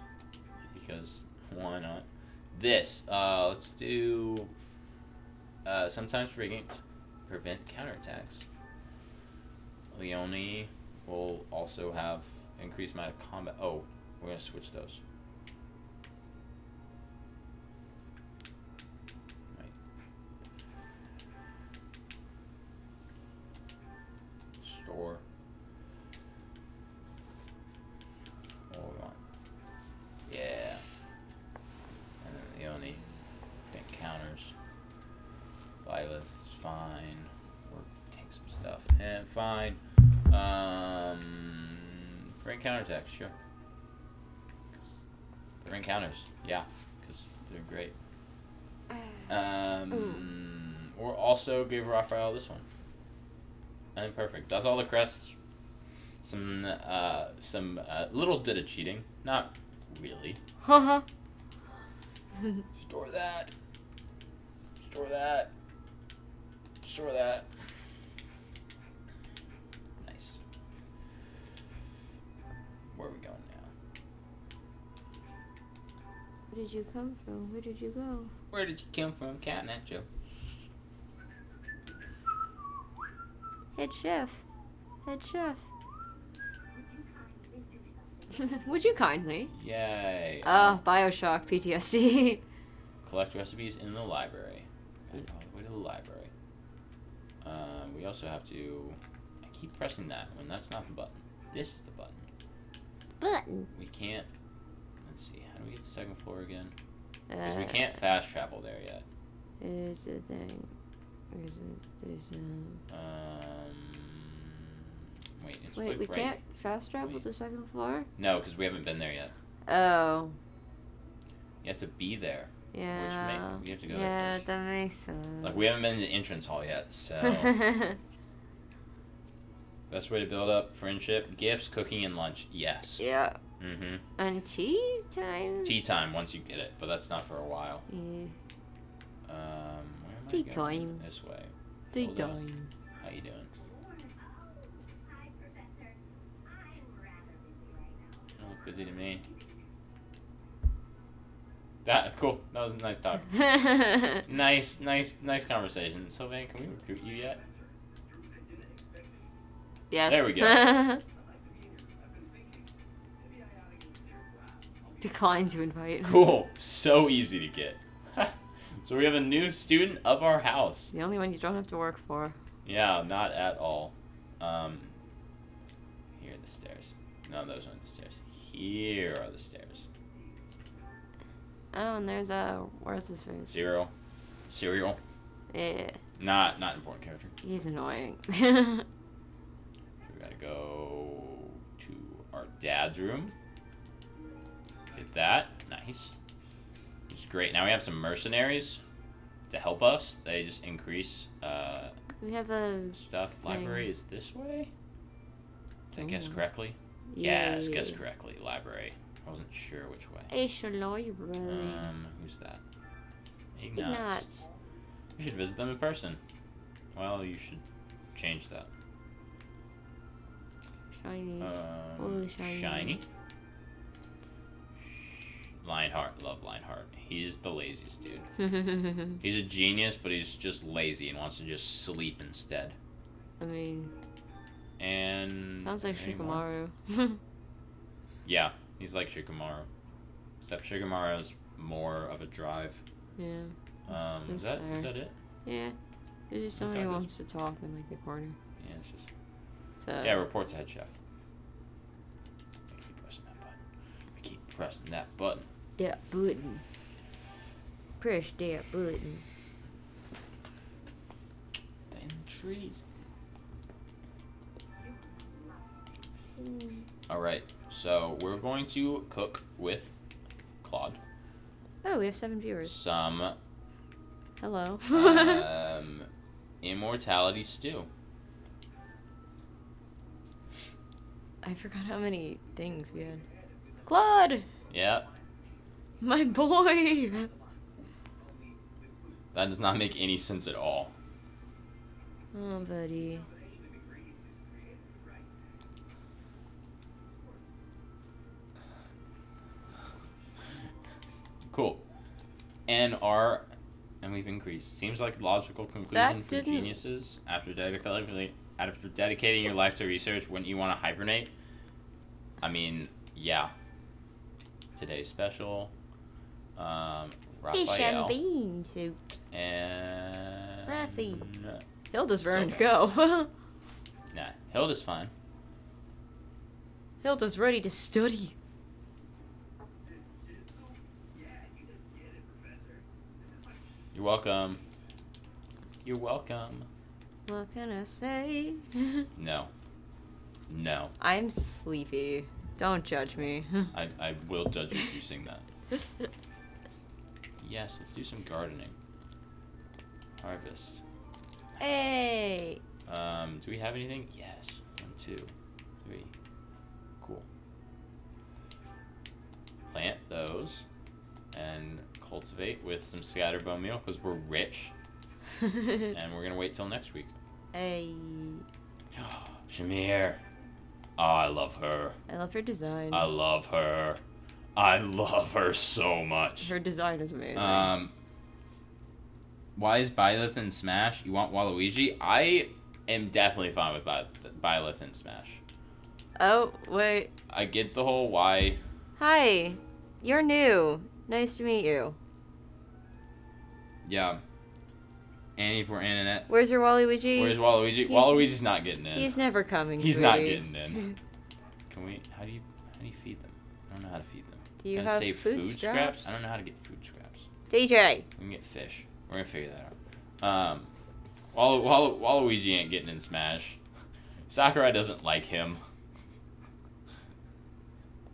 because why not? This uh, let's do. Uh, sometimes prevent prevent counterattacks. Leonie will also have increased amount of combat. Oh, we're gonna switch those. Right. Store. Fine. Um bring counterattacks, sure. Cause bring counters, yeah, because they're great. Um, or also give Raphael this one. I think perfect. That's all the crests. Some uh, some uh, little bit of cheating, not really. Haha. Store that. Store that. Store that. Nice. Where are we going now? Where did you come from? Where did you go? Where did you come from, Cat Nacho? Head chef. Head chef. Would you kindly do something? Would? Yay. Oh, Bioshock PTSD. Collect recipes in the library. All the way to the library. Um, we also have to. I keep pressing that when that's not the button. This is the button. Button. We can't. Let's see. How do we get to the second floor again? Because Uh, we can't fast travel there yet. There's a thing. There's a, there's a... Um. Wait. It's Wait, like we right- can't fast travel Wait. to second floor? No, because we haven't been there yet. Oh. You have to be there. Yeah. we have to go there yeah, that makes sense. Like we haven't been to the entrance hall yet, so. Best way to build up friendship: gifts, cooking, and lunch. Yes. yeah. Mm-hmm. And tea time? Tea time once you get it, but that's not for a while. Yeah. Um, where am Tea I going? time. This way. Tea Hold on. time. How you doing? Hi, Professor. I'm rather busy right now. You look busy to me. That cool. That was a nice talk. nice, nice, nice conversation. Sylvain, can we recruit you yet? Yes. There we go. Decline to invite. Cool. So easy to get. so we have a new student of our house. The only one you don't have to work for. Yeah, not at all. Um, here are the stairs. No, those aren't the stairs. Here are the stairs. Oh, and there's a. Where's his face? Zero. Cereal. Yeah. Not not important character. He's annoying. We gotta go to our dad's room. Get that. Nice. It's great. Now we have some mercenaries to help us. They just increase uh, we have a. stuff. Library is this way? Did I guess correctly? Yeah, Yes, guess correctly. Library. I wasn't sure which way. It's a library. Um, who's that? Ignatz. Ignatz. You should visit them in person. Well, you should change that. Chinese. Um, Holy shiny. shiny. Linhardt, love Linhardt. He's the laziest dude. He's a genius, but he's just lazy and wants to just sleep instead. I mean, And sounds like? Shikamaru. Yeah, he's like Shikamaru, except Shikamaru has more of a drive. yeah. Um, is that is that it? Yeah. There's just somebody like wants to talk in like the corner. Yeah, it's just So yeah. reports ahead chef. I keep pressing that button. I keep pressing that button. that button. Press that button. In the trees. All right, so we're going to cook with Claude Oh, we have seven viewers. some Hello. um, immortality stew. I forgot how many things we had. Claude, Yeah, my boy. that does not make any sense at all. Oh, buddy. Cool. NR, and we've increased. Seems like a logical conclusion for geniuses. After dedicating after dedicating your life to research, wouldn't you want to hibernate? I mean, yeah. Today's special. Um, Fish and Raphael bean soup. and Rafi. Hilda's ready to go. Nah, Hilda's fine. Hilda's ready to study. You're welcome. You're welcome. What can I say? No. No. I'm sleepy. Don't judge me. I, I will judge you if you sing that. Yes, let's do some gardening. Harvest. hey. Um, do we have anything? Yes. One, two, three. Cool. Plant those and cultivate with some scattered bone meal because we're rich and we're gonna wait till next week. hey. Shamir. I love her. I love her design. I love her. I love her so much. her design is amazing. Um, why is Byleth in Smash? You want Waluigi? I am definitely fine with By- Byleth in Smash. oh, wait. I get the whole why. Hi. You're new. Nice to meet you. Yeah. Annie for internet. Where's your Waluigi? Where's Waluigi? he's- Waluigi's not getting in. He's never coming. He's not getting in. Can we? How do you? How do you feed them? I don't know how to feed them. Do you Can have save food, scraps? I don't know how to get food scraps. DJ. We can get fish. We're gonna figure that out. Um, Walu- Walu- Waluigi ain't getting in Smash. Sakurai doesn't like him.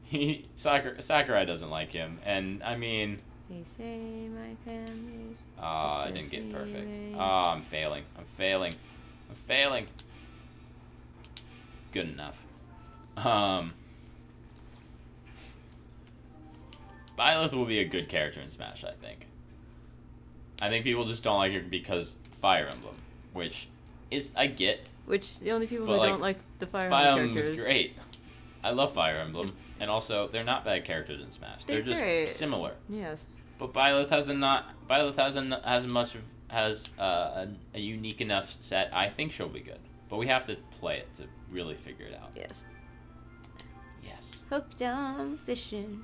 He Sakur- Sakurai doesn't like him, and I mean, They say my family's. ah, I didn't get perfect. mate. Ah, I'm failing. I'm failing. I'm failing. Good enough. Um, Byleth will be a good character in Smash, I think. I think people just don't like her because Fire Emblem, which is I get. Which the only people But, who like, don't like the Fire Fire Emblem Emblem is characters. great. I love Fire Emblem, and also they're not bad characters in Smash. They're, They're just great. similar. Yes. But Byleth has a not. Byleth has a, has much of has uh, a, a unique enough set. I think she'll be good, but we have to play it to really figure it out. Yes. Yes. Hooked on fishing.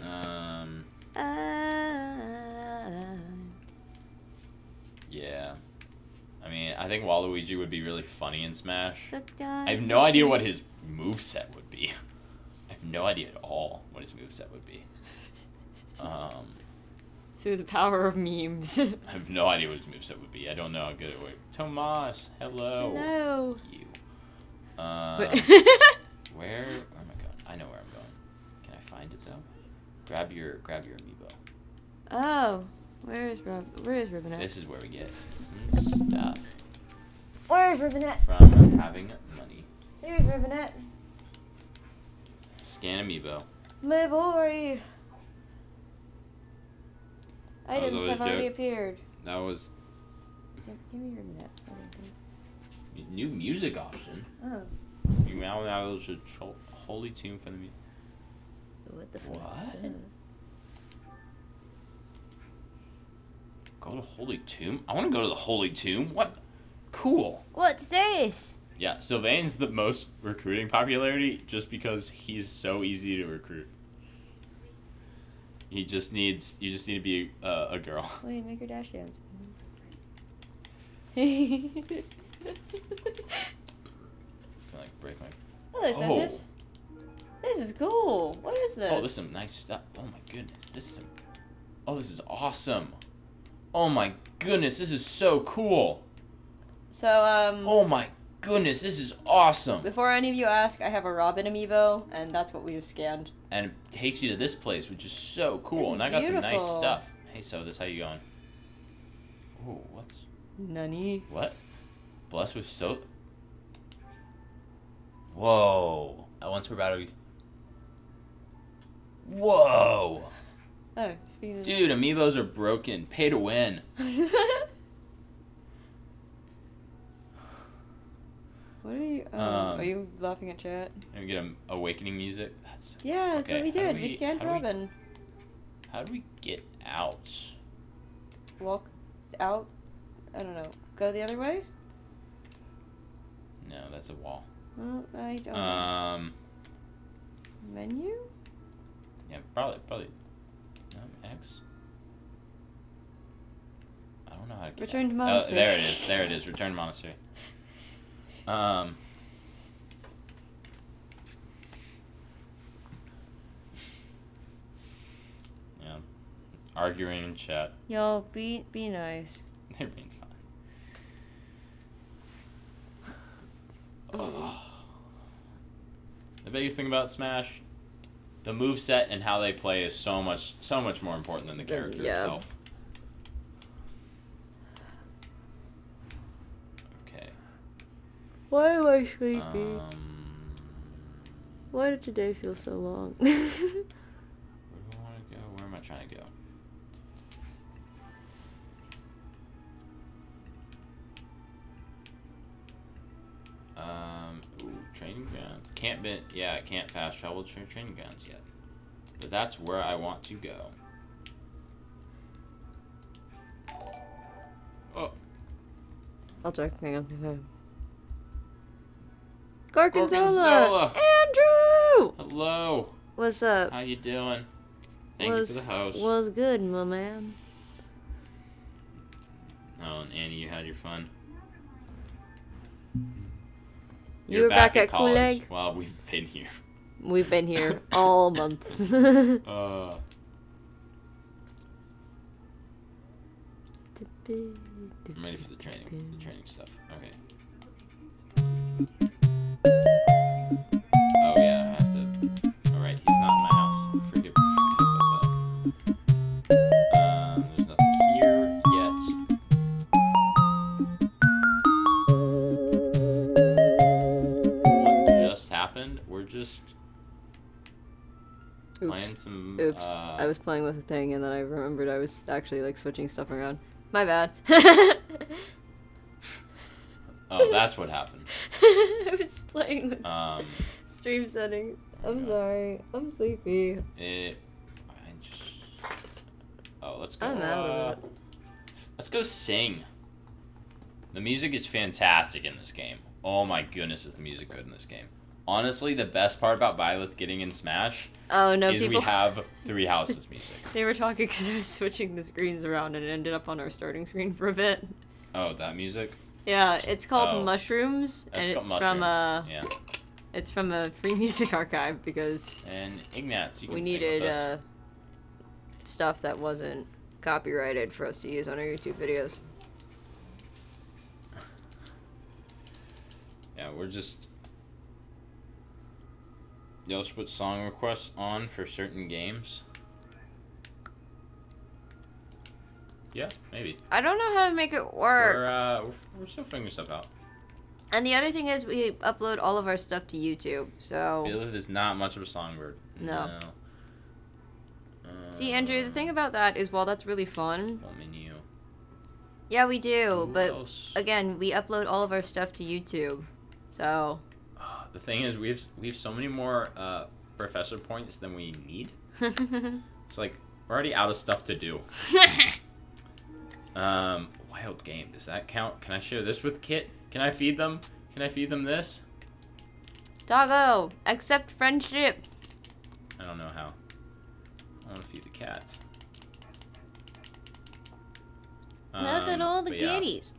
Um. Ah. Yeah. I mean, I think Waluigi would be really funny in Smash. Hooked on I have no idea what his move set would be. No idea at all what his moveset would be. Um, Through the power of memes. I have no idea what his moveset would be. I don't know how good it would. Tomas, hello. Hello. You. Um, where? Where am I going? I know where I'm going. Can I find it though? Grab your grab your amiibo. oh, where is Rob? Where is Ribbonet? This is where we get some stuff Where is Ribbonet? from having money. There's Ribbonet. Scan amiibo. My boy. was Items have already appeared. That was Give, give me your net. new music option. Oh, You now now should holy tune for the music. what the fuck? What? that? Go to Holy Tomb? I want to go to the Holy Tomb. What? Cool. What's this? Yeah, Sylvain's the most recruiting popularity just because he's so easy to recruit. He just needs, you just need to be uh, a girl. Wait, make your dash dance. To, like break my. Hello, Sanchez. This is cool. What is this? Oh, this is some nice stuff. Oh my goodness, this is some. Oh, this is awesome. Oh my goodness, this is so cool. So, um, Oh my goodness, this is awesome. before any of you ask, I have a Robin amiibo, and that's what we just scanned. and it takes you to this place, which is so cool. This and is I got some nice stuff. Hey, so this how you going? Oh, what's Nani? what? Blessed with so. Whoa! Uh, once we're about to. Whoa! Oh, speaking of Dude, amiibos are broken. Pay to win. what are you? Oh, Um, are you laughing at chat? And we get a awakening music. That's. Yeah, that's okay, what we do did. We, we- scanned how do we- Robin. How do we get out? Walk out. I don't know. Go the other way. No, that's a wall. Well, I don't. know. Um. Menu. Yeah, probably, probably. No, X. I don't know how to get. Return to out. monastery. Oh, there it is. There it is. Return to monastery. Um. Yeah. Arguing in chat. Yo, be be nice. They're being fine. Ugh. The biggest thing about Smash, the move set and how they play is so much so much more important than the character yeah. itself. Okay. Why am I sleepy? Um, Why did today feel so long? where do I want to go? Where am I trying to go? Um, ooh, training grounds. Can't be, yeah, I can't fast travel to tra- training grounds yet. But that's where I want to go. Oh, I'll check. Hang on. Gorgonzola! Gorgonzola! Andrew! hello. What's up? How you doing? Thank was, you for the host. Was good, my man. oh, and Annie, you had your fun. You You're were back, at college. Kuleg? Well, we've been here. We've been here all month. Uh, I'm ready for the training. The training stuff. Oh yeah, I have to. All right, he's not in my house. Forget. forget about that. Um, there's nothing here yet. What just happened? We're just Oops. playing some. Oops. Uh, I was playing with a thing and then I remembered I was actually like switching stuff around. My bad. Oh, that's what happened. I was playing with Um, stream settings. I'm Yeah. sorry. I'm sleepy. it. I just. Oh, let's go. I'm out uh, of it. Let's go sing. The music is fantastic in this game. Oh my goodness, is the music good in this game? Honestly, the best part about Byleth getting in Smash Oh no, is people. we have Three Houses music. They were talking because I was switching the screens around and it ended up on our starting screen for a bit. Oh, that music. Yeah, it's called Oh. Mushrooms, and it's from uh, mushrooms. Yeah. it's from a free music archive because And Ignatz, you can we needed uh, stuff that wasn't copyrighted for us to use on our YouTube videos. Yeah, we're just. You also put song requests on for certain games. Yeah, maybe. I don't know how to make it We're, work. uh, we're, we're still figuring stuff out. And the other thing is, we upload all of our stuff to YouTube. So, Byleth is not much of a songbird. No. No. see, Andrew, the thing about that is, while that's really fun, Full menu. yeah, we do. Who But else? again, we upload all of our stuff to YouTube. So, Ah, the thing is, we have we have so many more uh, professor points than we need. It's like we're already out of stuff to do. Um, wild game. Does that count? Can I share this with Kit? Can I feed them? Can I feed them this? Doggo, accept friendship. I don't know how. I want to feed the cats. Look at Um, all the but yeah, kitties.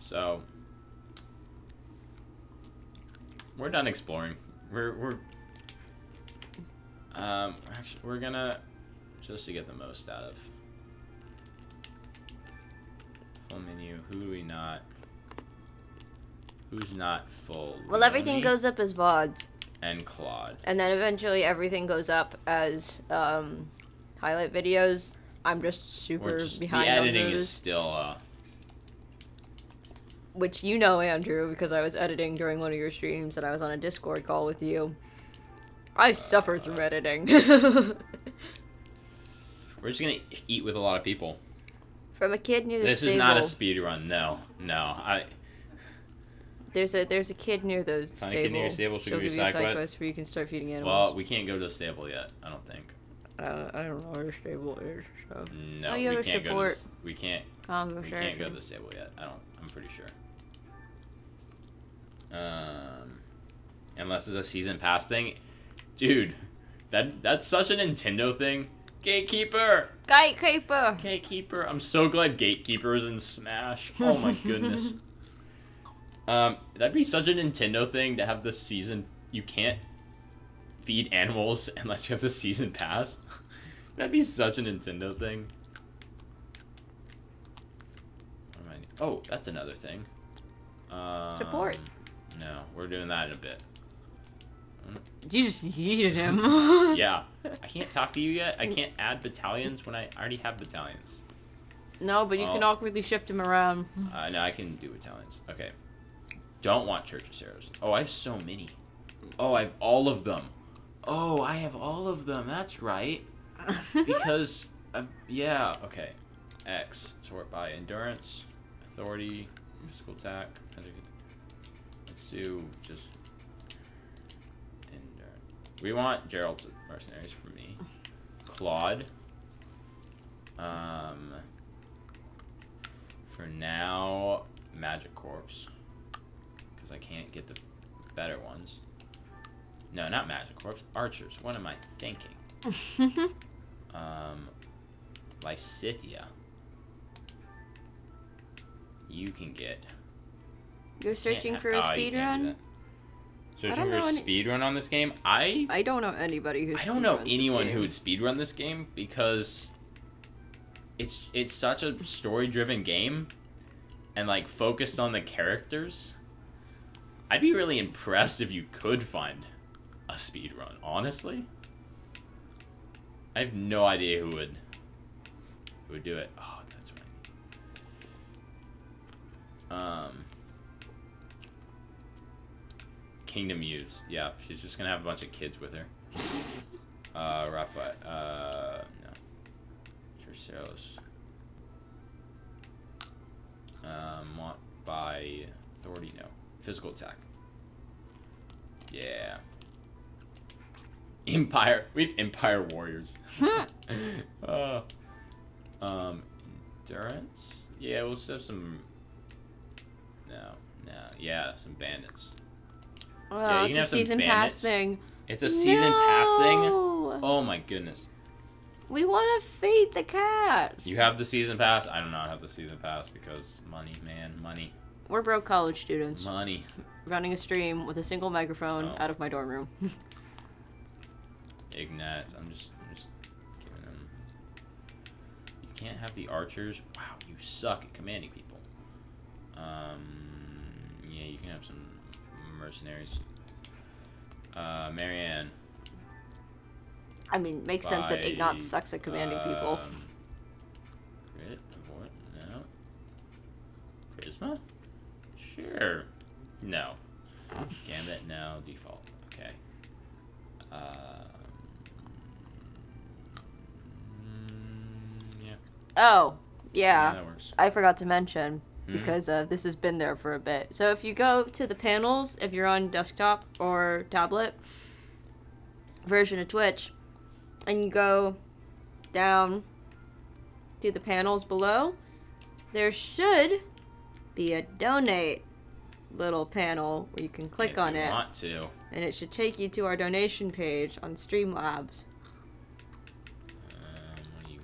So we're done exploring. We're we're um actually we're gonna just to get the most out of full menu. Who do we not? Who's not full? Well, everything goes up as VODs. and Claude. And then eventually everything goes up as um, highlight videos. I'm just super just, the behind on editing is still uh which you know, Andrew, because I was editing during one of your streams and I was on a Discord call with you. I suffer through editing. we're just gonna eat with a lot of people. From a kid near the This stable. This is not a speed run. No, no. I There's a there's a kid near the Find a stable. kid near your stable, she'll She'll give give you you a a side side quest. quest where you can start feeding animals. well, we can't go to the stable yet. I don't think. uh, I don't know where the stable is. So No, Oh, you we have can't go. To support this, we can't. conversation. We can't go to the stable yet. I don't. I'm pretty sure. Um, unless it's a season pass thing, dude. That that's such a Nintendo thing. Gatekeeper. Gatekeeper. Gatekeeper. I'm so glad Gatekeeper is in Smash. Oh my goodness. Um, that'd be such a Nintendo thing to have the season. You can't feed animals unless you have the season pass. that'd be such a Nintendo thing. What am I- Oh, that's another thing. Um, Support. No, we're doing that in a bit. You just yeeted him. Yeah, I can't talk to you yet. I can't add battalions when I already have battalions. No, but you can Oh. awkwardly shift him around. Uh, no, I can do Italians. Okay. Don't want Church of Seiros. Oh, I have so many. Oh, I have all of them. Oh, I have all of them. That's right. Because, of, yeah, okay. X. Sort by endurance, authority, physical attack. Let's do just. We want Jeralt's mercenaries for me. Claude. Um. For now, Magic Corps. Because I can't get the better ones. No, not Magic Corps. Archers. What am I thinking? Um, Lysithea. You can get. You're searching for a ha- Searching for a know any- speed run on this game? I I don't know anybody who's. I don't know anyone who would speedrun this game because it's it's such a story driven game and like focused on the characters. I'd be really impressed if you could find a speed run, honestly. I have no idea who would who would do it. Oh, that's right. Um Kingdom use. Yeah, she's just gonna have a bunch of kids with her. Uh, Raphael. Uh, no. Terceros. Um, want by authority? No. Physical attack. Yeah. Empire. We have Empire Warriors. uh, um, endurance. Yeah, we'll just have some. No, no. Yeah, some bandits. Oh, Yeah, it's a season pass thing. It's a season pass thing. Oh my goodness. We want to feed the cats. You have the season pass? I do not have the season pass because money, man, money, We're broke college students money. running a stream with a single microphone Oh. out of my dorm room. Ignatz. I'm just, I'm just giving them. You can't have the archers. Wow, you suck at commanding people. Um, yeah, you can have some mercenaries. Uh, Marianne. I mean, makes sense that by, Ignatz sucks at commanding people. um, Crit, avoid, no. Charisma? Sure. No. Gambit, no. Default. Okay. Um, mm, yeah. Oh, yeah. I forgot to mention? Because uh, this has been there for a bit. So if you go to the panels, if you're on desktop or tablet version of Twitch, and you go down to the panels below, there should be a donate little panel where you can click If on you it, Want to? and it should take you to our donation page on Streamlabs. Um, you?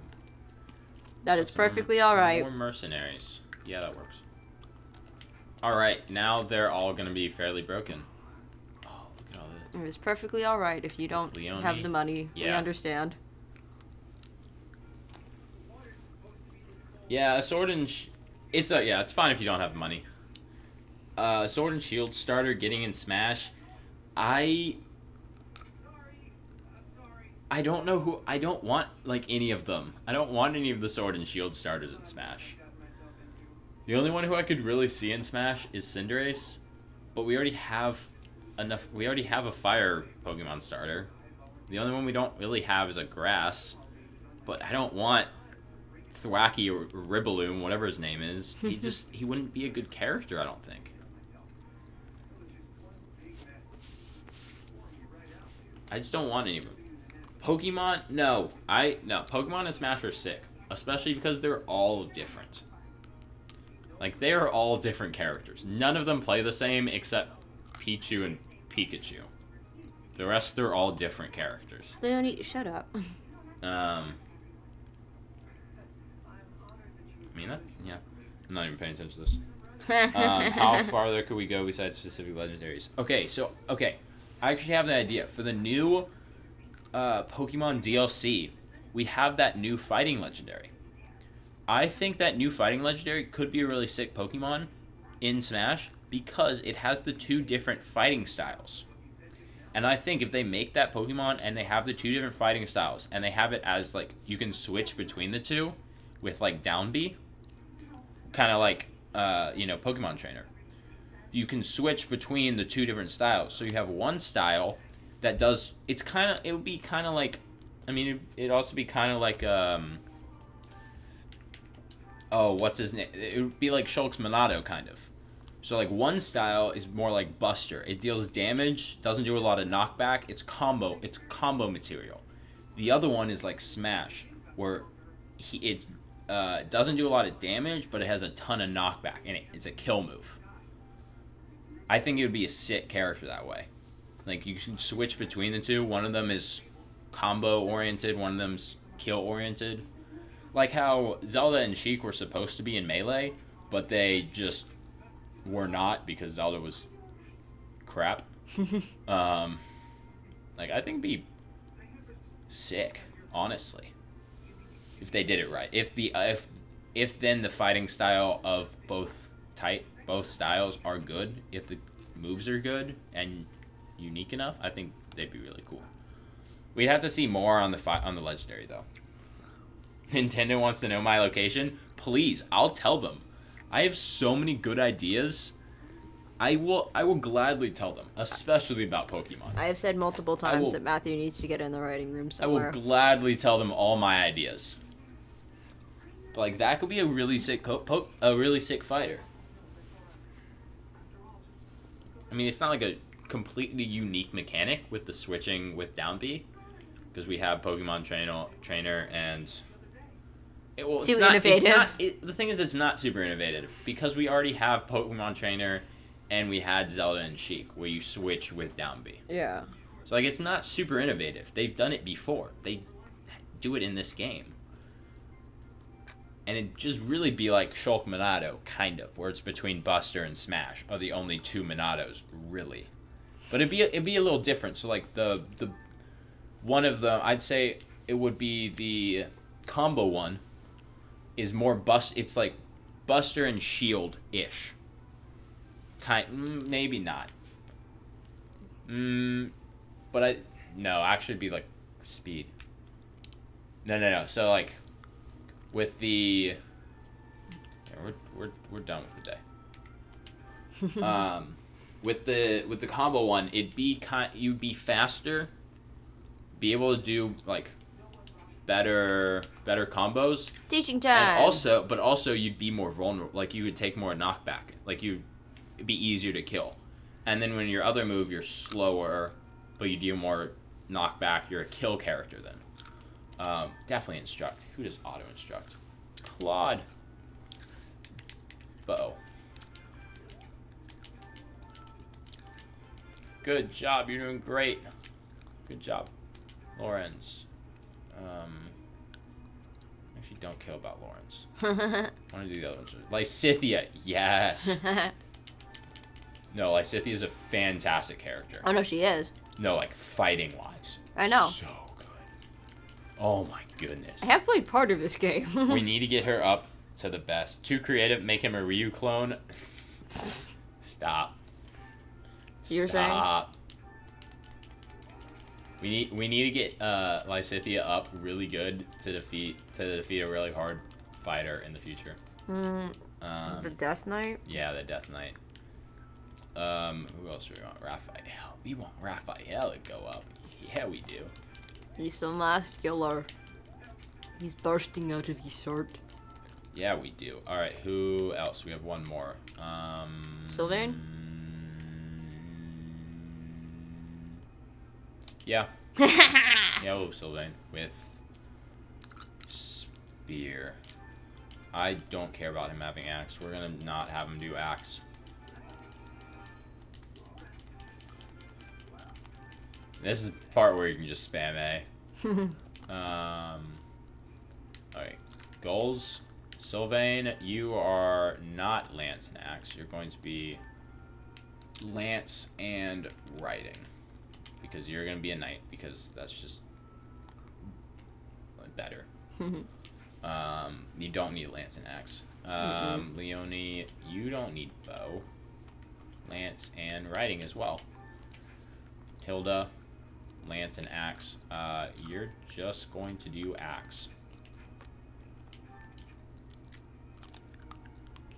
That is perfectly all right. More mercenaries. Yeah, that works. All right, now they're all gonna be fairly broken. Oh, look at all this. It is perfectly all right if you don't Leonie. have the money. We understand. Yeah, a sword and it's a yeah, it's fine if you don't have money. Uh, sword and shield starter getting in Smash. I I don't know who I don't want like any of them. I don't want any of the sword and shield starters in Smash. The only one who I could really see in Smash is Cinderace, but we already have enough. We already have a fire Pokemon starter. The only one we don't really have is a grass, but I don't want Thwackey or Rillaboom, whatever his name is. He just he wouldn't be a good character. I don't think. I just don't want any of them. Pokemon, no. I no. Pokemon and Smash are sick, especially because they're all different. Like they are all different characters. None of them play the same except Pichu and Pikachu. The rest they're all different characters. Leonie, shut up. Um. I mean that yeah. I'm not even paying attention to this. Um, how farther could we go besides specific legendaries? Okay, so okay, I actually have an idea for the new uh, Pokemon DLC. We have that new fighting legendary. I think that new fighting legendary could be a really sick Pokemon in Smash because it has the two different fighting styles. And I think if they make that Pokemon and they have the two different fighting styles and they have it as like you can switch between the two with like down B, kind of like uh, you know Pokemon Trainer. You can switch between the two different styles. So you have one style that does it's kind of it would be kind of like I mean it, it'd also be kind of like um oh what's his name it would be like Shulk's Monado kind of. So like one style is more like Buster. It deals damage, doesn't do a lot of knockback. It's combo. It's combo material. The other one is like Smash, where he it uh, doesn't do a lot of damage, but it has a ton of knockback in it. It's a kill move. I think it would be a sick character that way. Like you can switch between the two. One of them is combo oriented. One of them's kill oriented. Like how Zelda and Sheik were supposed to be in melee, but they just were not because Zelda was crap. um, like I think be sick, honestly, if they did it right. If the uh, if if then the fighting style of both type both styles are good, if the moves are good and unique enough, I think they'd be really cool. We'd have to see more on the fi- on the legendary though. Nintendo wants to know my location. Please, I'll tell them. I have so many good ideas. I will I will gladly tell them, especially about Pokemon. I have said multiple times will- that Matthew needs to get in the writing room somewhere. I will gladly tell them all my ideas. But Like that could be a really sick co- po- a really sick fighter. I mean, it's not like a completely unique mechanic with the switching with down B, because we have Pokemon Trainer, Trainer, and it, well, Too it's not, It's not, it, the thing is, it's not super innovative because we already have Pokemon Trainer, and we had Zelda and Sheik, where you switch with down B. yeah. So like it's not super innovative. They've done it before. They do it in this game. And it just really be like Shulk Monado, kind of, where it's between Buster and Smash are the only two Monados, really. But it'd be it'd be a little different. So like the the one of them, I'd say it would be the combo one, is more bust. It's like Buster and Shield ish. Kind mm, maybe not. Mm, but I no, actually be like speed. No, no, no. So like with the yeah, we're we're we're done with the day. um with the with the combo one, it'd be kind you'd be faster, be able to do like better better combos, Teaching time. and also but also you'd be more vulnerable. Like you would take more knockback. Like you, it'd be easier to kill. And then when your other move, you're slower, but you do more knockback. You're a kill character then. Um, definitely instruct. Who does auto instruct? Claude. Bo. Good job. You're doing great. Good job, Lorenz. Um, actually, don't kill about Lorenz. I want to do the other ones. Lysithea. Yes. No, Lysithea is a fantastic character. oh no, she is. No, like fighting wise. I know. So good. Oh my goodness. I have played part of this game. we need to get her up to the best. Too creative, make him a Ryu clone. Stop. You're saying? We need we need to get uh, Lysithea up really good to defeat to defeat a really hard fighter in the future. Mm, Um, the Death Knight. yeah, the Death Knight. Um, who else do we want? Raphael. We want Raphael to go up. Yeah, we do. He's so muscular. He's bursting out of his heart. Yeah, we do. All right, who else? We have one more. Um, Sylvain? Yeah, yeah, we'll Sylvain with spear. I don't care about him having axe. We're gonna not have him do axe. This is the part where you can just spam A. Um. Alright. Goals. Sylvain, you are not Lance and Axe. You're going to be Lance and Writing. Because you're going to be a knight. Because that's just better. um, you don't need Lance and Axe. Um, Leonie, you don't need bow. Lance and riding as well. Hilda, Lance and Axe. Uh, you're just going to do Axe.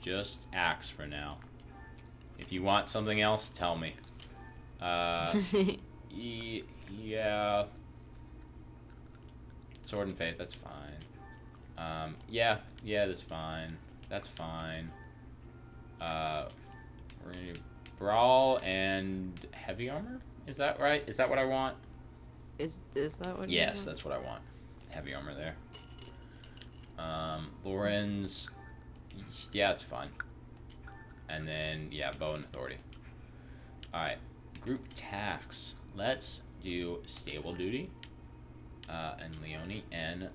Just Axe for now. If you want something else, tell me. Uh, e- yeah. Sword and Faith, that's fine. Um, yeah, yeah, that's fine. That's fine. Uh, we're gonna do Brawl and Heavy Armor? Is that right? Is that what I want? is is that what? you Yes, that's what I want. Heavy armor there. Um, Lorenz, yeah, it's fine. And then yeah, bow and authority. All right, group tasks. Let's do stable duty. Uh, and Leonie and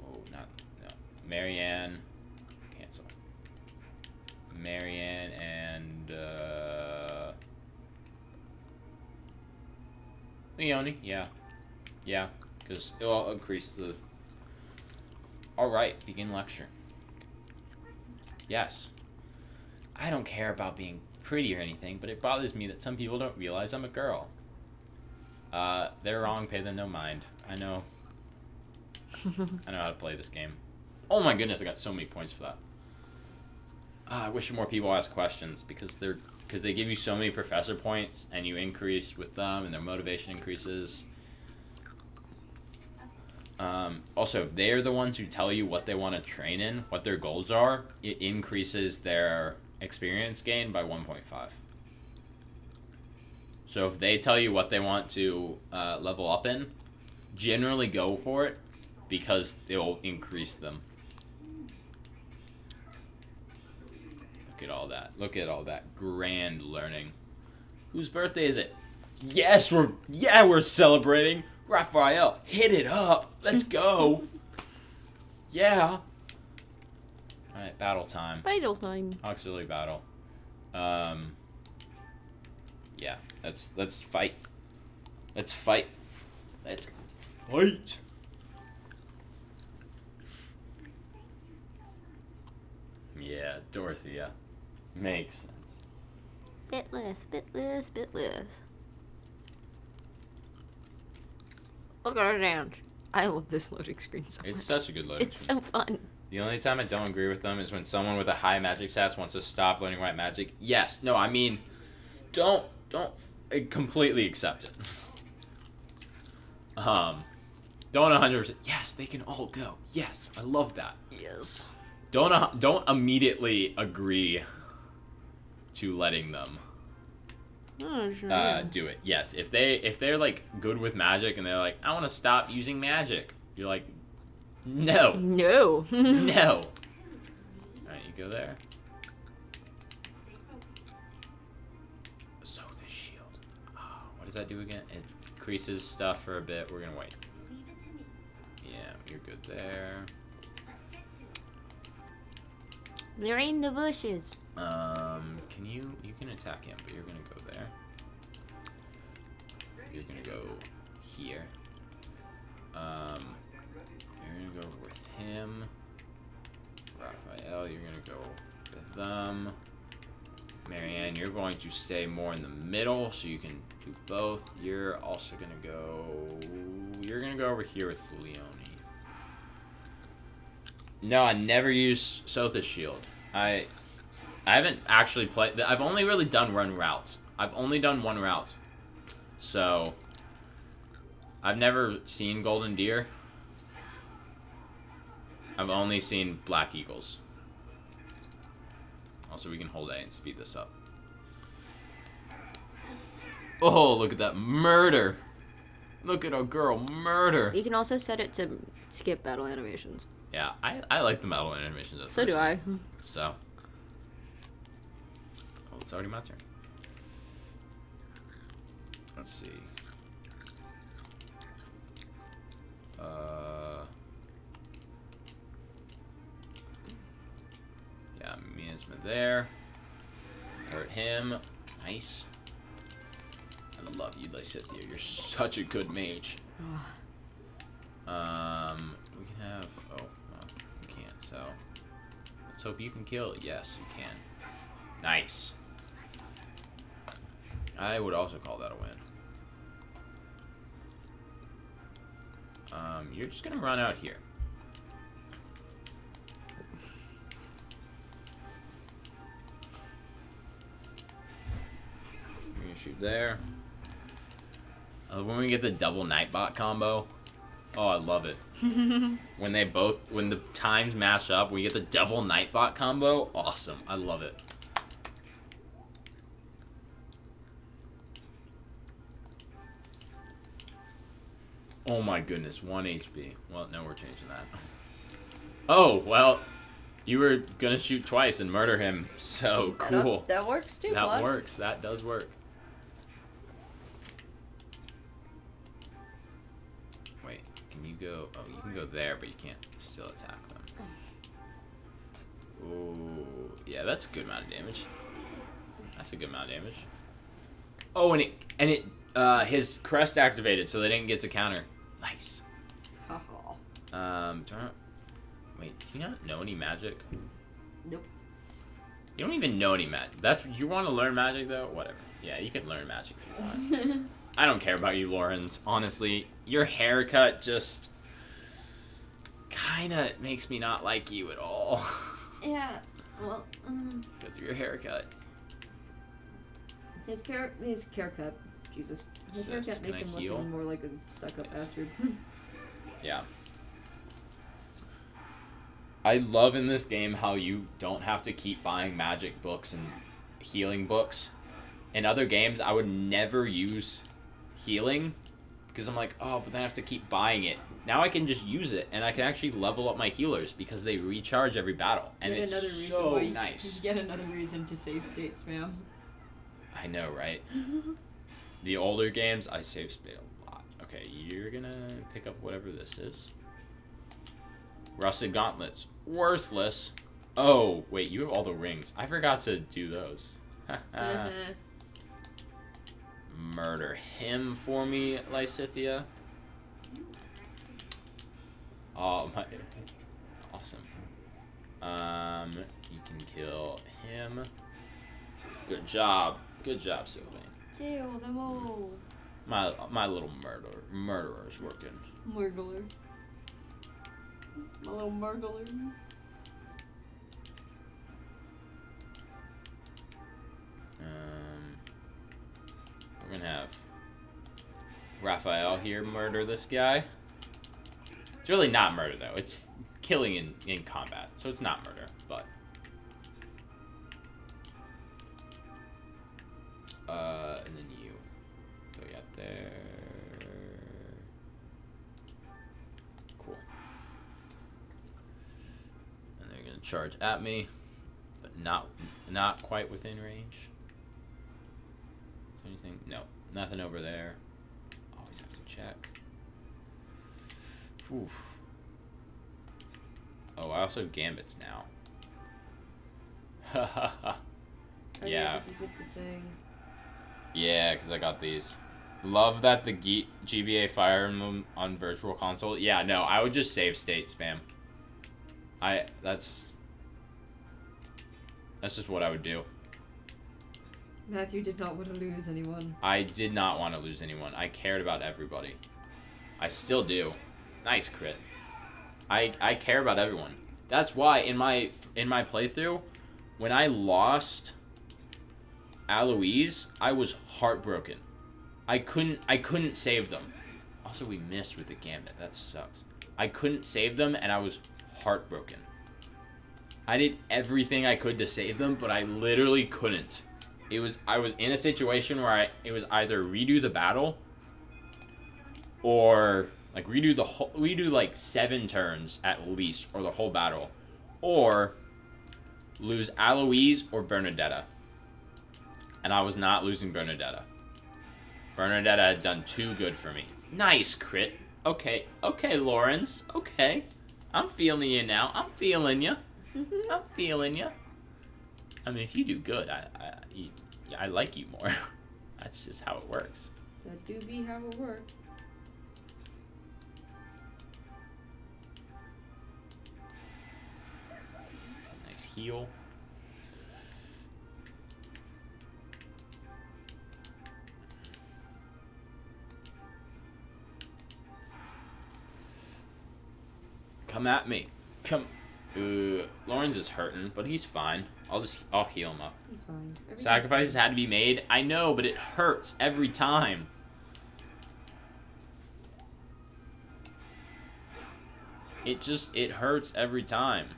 oh, not no, Marianne. Cancel. Marianne and uh, Leonie, yeah. Yeah, because it'll increase the. Alright, begin lecture. Yes. I don't care about being pretty or anything, but it bothers me that some people don't realize I'm a girl. Uh, they're wrong, pay them no mind. I know. I know how to play this game. Oh my goodness, I got so many points for that. Ah, I wish more people ask questions because they're because they give you so many professor points and you increase with them and their motivation increases. Um, also, if they're the ones who tell you what they want to train in, what their goals are, it increases their experience gain by 1.5. So if they tell you what they want to uh, level up in, generally go for it because it will increase them. Look at all that. Look at all that grand learning. Whose birthday is it? Yes, we're yeah, we're celebrating. Raphael, hit it up. Let's go. yeah. All right, battle time. Battle time. Auxiliary battle. Um. Yeah, let's let's fight. Let's fight. Let's fight. Yeah, Dorothea. Makes sense. Bitless, bitless, bitless. Look at our dance. I love this loading screen so It's much. such a good loading It's screen. so fun. The only time I don't agree with them is when someone with a high magic stats wants to stop learning white magic. Yes, no, I mean, don't don't completely accept it. Um, don't 100%. Yes, they can all go. Yes, I love that. Yes. Don't uh, don't immediately agree to letting them Oh, sure. uh, do it. Yes, if they if they're like good with magic and they're like, I want to stop using magic. You're like, no, no. no. All right, you go there. Does that do again? It increases stuff for a bit. We're gonna wait. Leave it to me. Yeah, you're good there. Let's get to it. They're in the bushes. Um, can you you can attack him, but you're gonna go there. You're gonna go here. Um, you're gonna go with him. Raphael, you're gonna go with them. Marianne, you're going to stay more in the middle, so you can do both. You're also gonna go. You're gonna go over here with Leonie. No, I never used Sotha's shield. I I haven't actually played. I've only really done run routes. I've only done one route. So, I've never seen golden deer. I've only seen black eagles. Also, we can hold A and speed this up. Oh, look at that murder! Look at our girl murder! You can also set it to skip battle animations. Yeah, I, I like the battle animations. So do. I. So. Oh, it's already my turn. Let's see. Uh. Yeah, miasma there. Hurt him. Nice. I love you, Lysithea. You're such a good mage. Um, we can have. Oh, well, we can't. So, let's hope you can kill. Yes, you can. Nice. I would also call that a win. Um, you're just gonna run out here. You're gonna shoot there. Uh, when we get the double Nightbot combo, oh, I love it. when they both, when the times match up, we get the double Nightbot combo. Awesome, I love it. Oh my goodness, one HP. Well, no, we're changing that. Oh well, you were gonna shoot twice and murder him, so That als- cool. That works too. That works. That does work. Go? Oh, you can go there, but you can't still attack them. Ooh, yeah, that's a good amount of damage. That's a good amount of damage. Oh, and it and it uh his crest activated, so they didn't get to counter. Nice. Um, turn. Wait, do you not know any magic? Nope. You don't even know any magic. That's you want to learn magic though. Whatever. Yeah, you can learn magic if you want. I don't care about you, Lorenz. Honestly, your haircut just kind of makes me not like you at all Yeah. Well, um, because of your haircut. His hair, his haircut. Jesus. His Sis, haircut makes him look heal? even more like a stuck-up Yes. bastard. Yeah. I love in this game how you don't have to keep buying magic books and healing books. In other games, I would never use healing because I'm like, oh, but then I have to keep buying it. Now I can just use it and I can actually level up my healers because they recharge every battle. And Yet it's another reason so why- nice. Yet another reason to save state spam. I know, right? The older games, I save spit a lot. Okay, you're gonna pick up whatever this is. Rusted gauntlets. Worthless. Oh, wait, you have all the rings. I forgot to do those. Uh-huh. Murder him for me, Lysithea. Oh, my. Awesome. Um, you can kill him. Good job. Good job, Sylvain. Kill them all. My my little murder murderer murderer's working. Murgler. My little murgler. Um, we're gonna have Raphael here murder this guy. It's really not murder though. It's killing in, in combat, so it's not murder, but. Uh, and then you. So you got there. Cool. And they're gonna charge at me, but not not quite within range. Anything? No, nothing over there. Always have to check. Oof. Oh, I also have gambits now. Ha ha ha. Oh, Yeah. because you did the thing. Yeah, because I got these. Love that the G- GBA Fire Emblem on Virtual Console. Yeah, no, I would just save state spam. I that's that's just what I would do. Matthew did not want to lose anyone. I did not want to lose anyone. I cared about everybody. I still do. Nice crit. I I care about everyone. That's why in my in my playthrough, when I lost Alois, I was heartbroken. I couldn't I couldn't save them. Also, we missed with the gambit. That sucks. I couldn't save them, and I was heartbroken. I did everything I could to save them, but I literally couldn't. It was I was in a situation where I it was either redo the battle or like redo the whole redo like seven turns at least or the whole battle or lose Alois or Bernadetta. And I was not losing Bernadetta. Bernadetta had done too good for me. Nice crit. Okay, okay, Lorenz. Okay. I'm feeling you now. I'm feeling you. Mm-hmm. I'm feeling you. I mean, if you do good, I, I, you, I like you more. That's just how it works. That do be how it work. Nice heal. Come at me. Come. Uh, Lorenz is hurting, but he's fine. I'll just I'll heal him up. He's fine. Everything's Sacrifices fine. had to be made. I know, but it hurts every time. It just it hurts every time.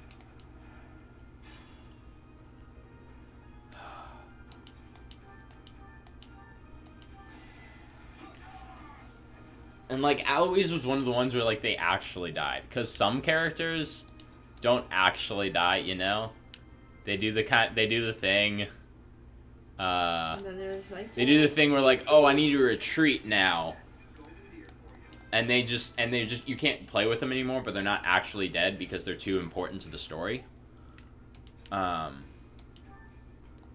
And like Alois was one of the ones where like they actually died cuz some characters don't actually die, you know? They do the kind they do the thing uh And then like. they do the thing where like, oh, I need to retreat now. And they just and they just you can't play with them anymore, but they're not actually dead because they're too important to the story. Um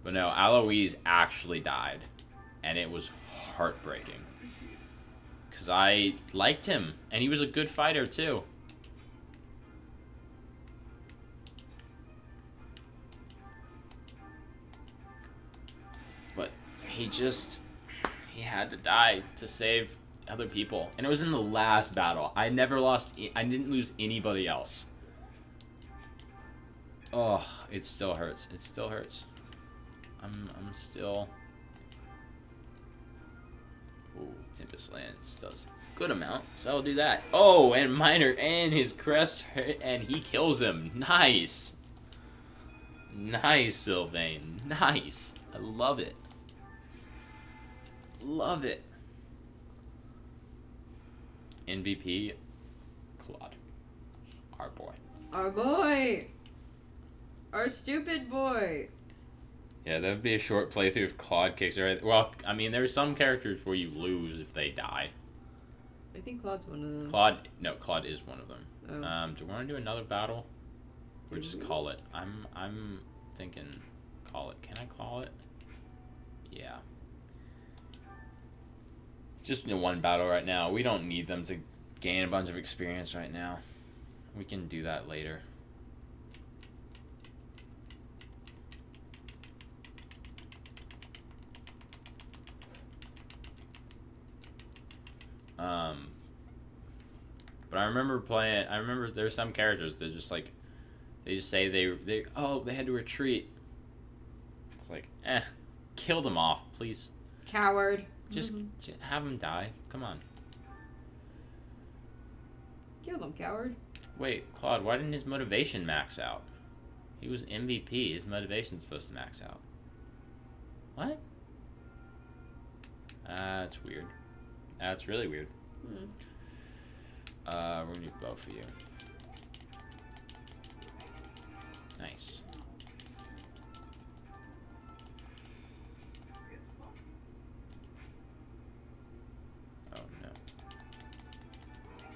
But no, Alois actually died. And it was heartbreaking. Cause I liked him, and he was a good fighter too. He just he had to die to save other people and it was in the last battle i never lost i didn't lose anybody else oh it still hurts it still hurts i'm i'm still Ooh, Tempest Lance does good amount, so I'll do that. Oh, and Miner and his crest, and he kills him. Nice. Nice, Sylvain. Nice. I love it. Love it. MVP, Claude. Our boy. Our boy! Our stupid boy! Yeah, that would be a short playthrough if Claude kicks her. Well, I mean, there are some characters where you lose if they die. I think Claude's one of them. Claude, no, Claude is one of them. Oh. Um, do we want to do another battle, or just call it? I'm, I'm thinking, call it. Can I call it? Yeah. Just in one battle right now. We don't need them to gain a bunch of experience right now. We can do that later. Um, but I remember playing. I remember there's some characters that just like they just say they they oh they had to retreat. It's like eh, kill them off, please. Coward. Just, Mhm. j have him die. Come on. Kill him, coward. Wait, Claude, why didn't his motivation max out? He was MVP. His motivation's supposed to max out. What? That's weird. That's really weird. Hmm. Uh, we're gonna do both of you. Nice.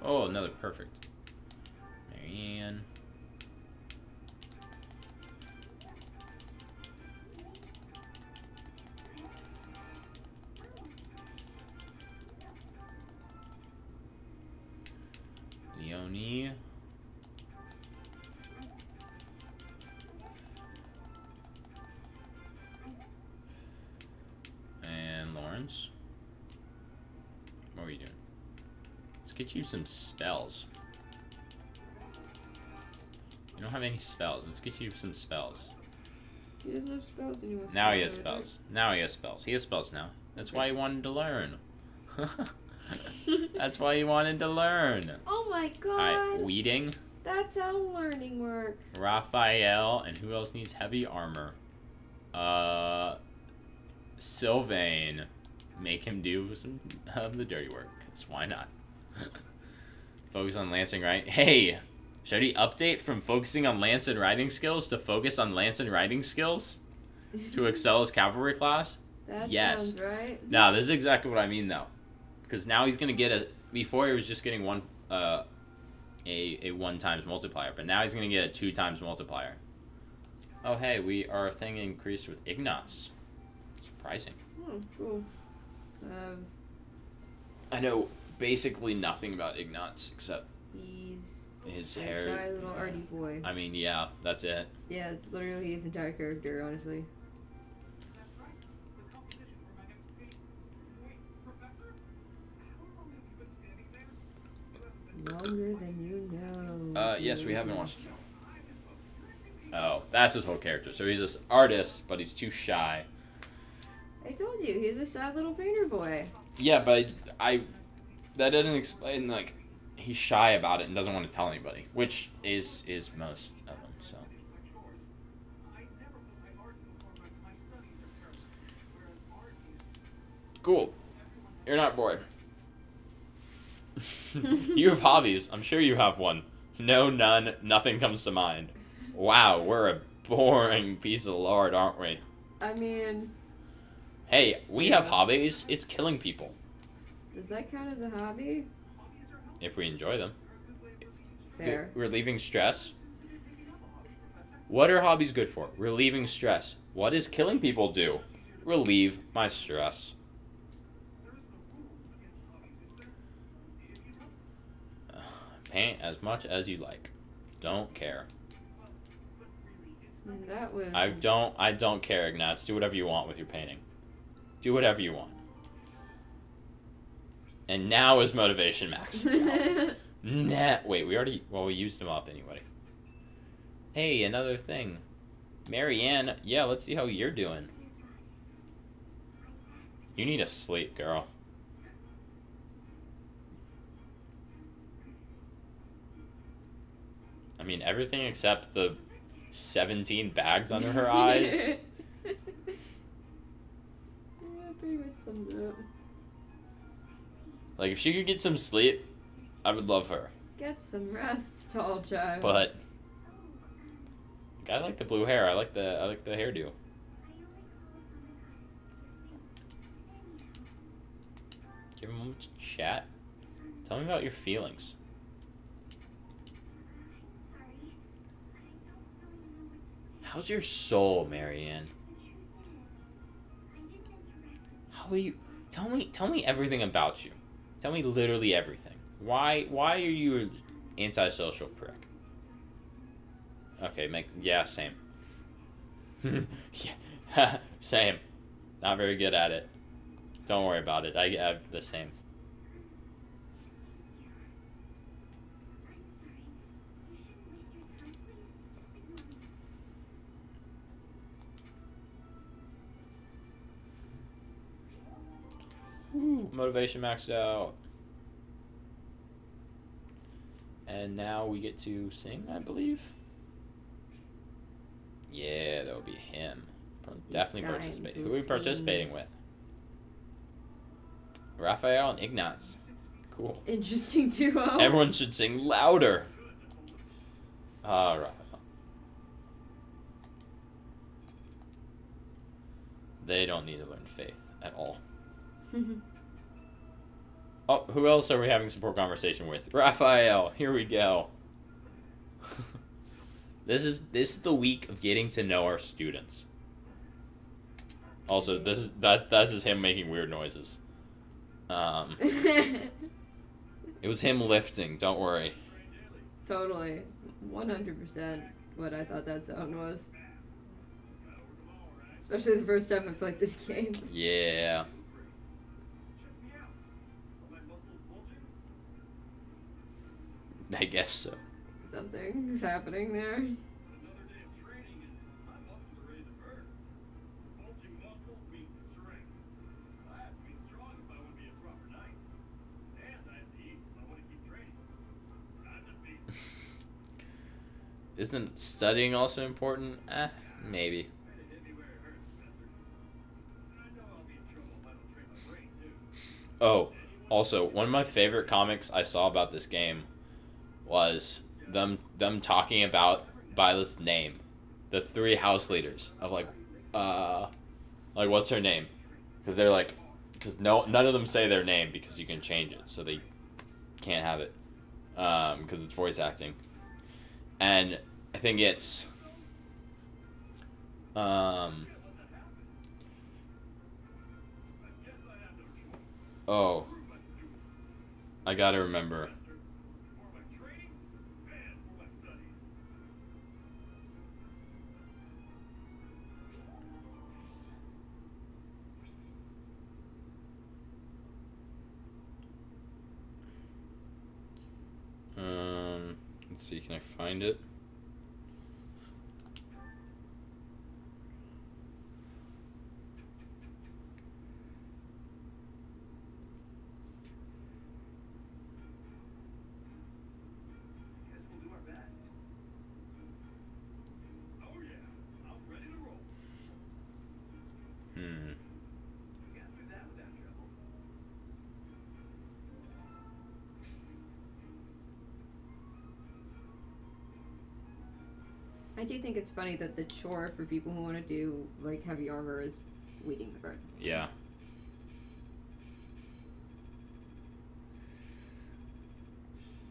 Oh, another perfect. Marianne. Let's get you some spells. You don't have any spells. Let's get you some spells. He doesn't have spells and he wants Now he has spells. Now he has spells. He has spells now. That's why he wanted to learn. That's why he wanted to learn. Oh my god! Alright, Weeding, That's how learning works. Raphael, and who else needs heavy armor? Uh, Sylvain. Make him do some of the dirty work. Cause why not? Focus on lancing, right? Hey, should he update from focusing on lance and riding skills to focus on lance and riding skills to excel his cavalry class? that Yes. sounds right. No, this is exactly what I mean though, because now he's gonna get a. Before he was just getting one, uh, a a one times multiplier, but now he's gonna get a two times multiplier. Oh hey, we our thing increased with Ignatz. Surprising. Oh, cool. Um, I know basically nothing about Ignatz except he's his a hair. shy little arty boy. I mean, yeah, that's it. Yeah, it's literally his entire character, honestly. That's right. The competition for my next meeting. Wait, Professor? How long have you been standing there? You haven't been- Longer than you know. Uh, yes, we haven't watched. I misspoke. Did I say meeting? Oh, that's his whole character. So he's this artist, but he's too shy. I told you, he's a sad little painter boy. Yeah, but I, I that doesn't explain like he's shy about it and doesn't want to tell anybody, which is is most of them. So My chores. I never put my art before my, my studies are paramount. Whereas art is cool. You're not bored. you have hobbies. I'm sure you have one. No, none. Nothing comes to mind. Wow, we're a boring piece of lord, aren't we? I mean, Hey, we have hobbies. It's killing people does that count as a hobby? hobbies are helpful. if we enjoy them. Fair. Relieving stress. Consider taking up a hobby, Professor. What are hobbies good for? Relieving stress. What does killing people do? Relieve my stress. There is no rule against hobbies, is there? If you don't, Paint as much as you like. Don't care. but really, it's not. And that was. I don't I don't care, Ignatz. Do whatever you want with your painting. Do whatever you want. And now is motivation max. nah wait, we already well we used him up anyway. Hey, another thing. Marianne, yeah, let's see how you're doing. You need to sleep, girl. I mean, everything except the 17 bags under her eyes. yeah, pretty much sums it up. Like, if she could get some sleep, I would love her. Get some rest, tall child. But I like the blue hair. I like the I like the hairdo. Give him a moment to chat. Tell me about your feelings. How's your soul, Marianne? How are you? Tell me, tell me everything about you. Tell me literally everything. Why, why are you an antisocial prick? Okay, make yeah, same. yeah, same. Not very good at it. Don't worry about it. I have the same. Motivation maxed out. And now we get to sing, I believe. Yeah, that would be him. Definitely dying participating. Who are we sing. participating with? Raphael and Ignatz. Cool. Interesting duo. Everyone should sing louder. Ah, Raphael. They don't need to learn faith at all. Oh, who else are we having support conversation with? Raphael. Here we go. this is this is the week of getting to know our students. Also, this is that that's just him making weird noises. Um, it was him lifting. Don't worry. totally. 100% what I thought that sound was. Especially the first time I played this game. Yeah. to guess so. Something's happening the beast. Isn't studying also important? Eh, maybe. Way to hit me where it hurts, Professor. I know I'll be in trouble if I don't train my brain too. Oh, also, one of my favorite comics I saw about this game was them them talking about Byleth's name. The three house leaders of like uh like what's her name? Cuz they're like cuz no none of them say their name because you can change it. So they can't have it. Um cuz it's voice acting. And I think it's um oh, I can do it. I got to remember. See, can I find it? I do think it's funny that the chore for people who want to do like heavy armor is weeding the garden. Yeah.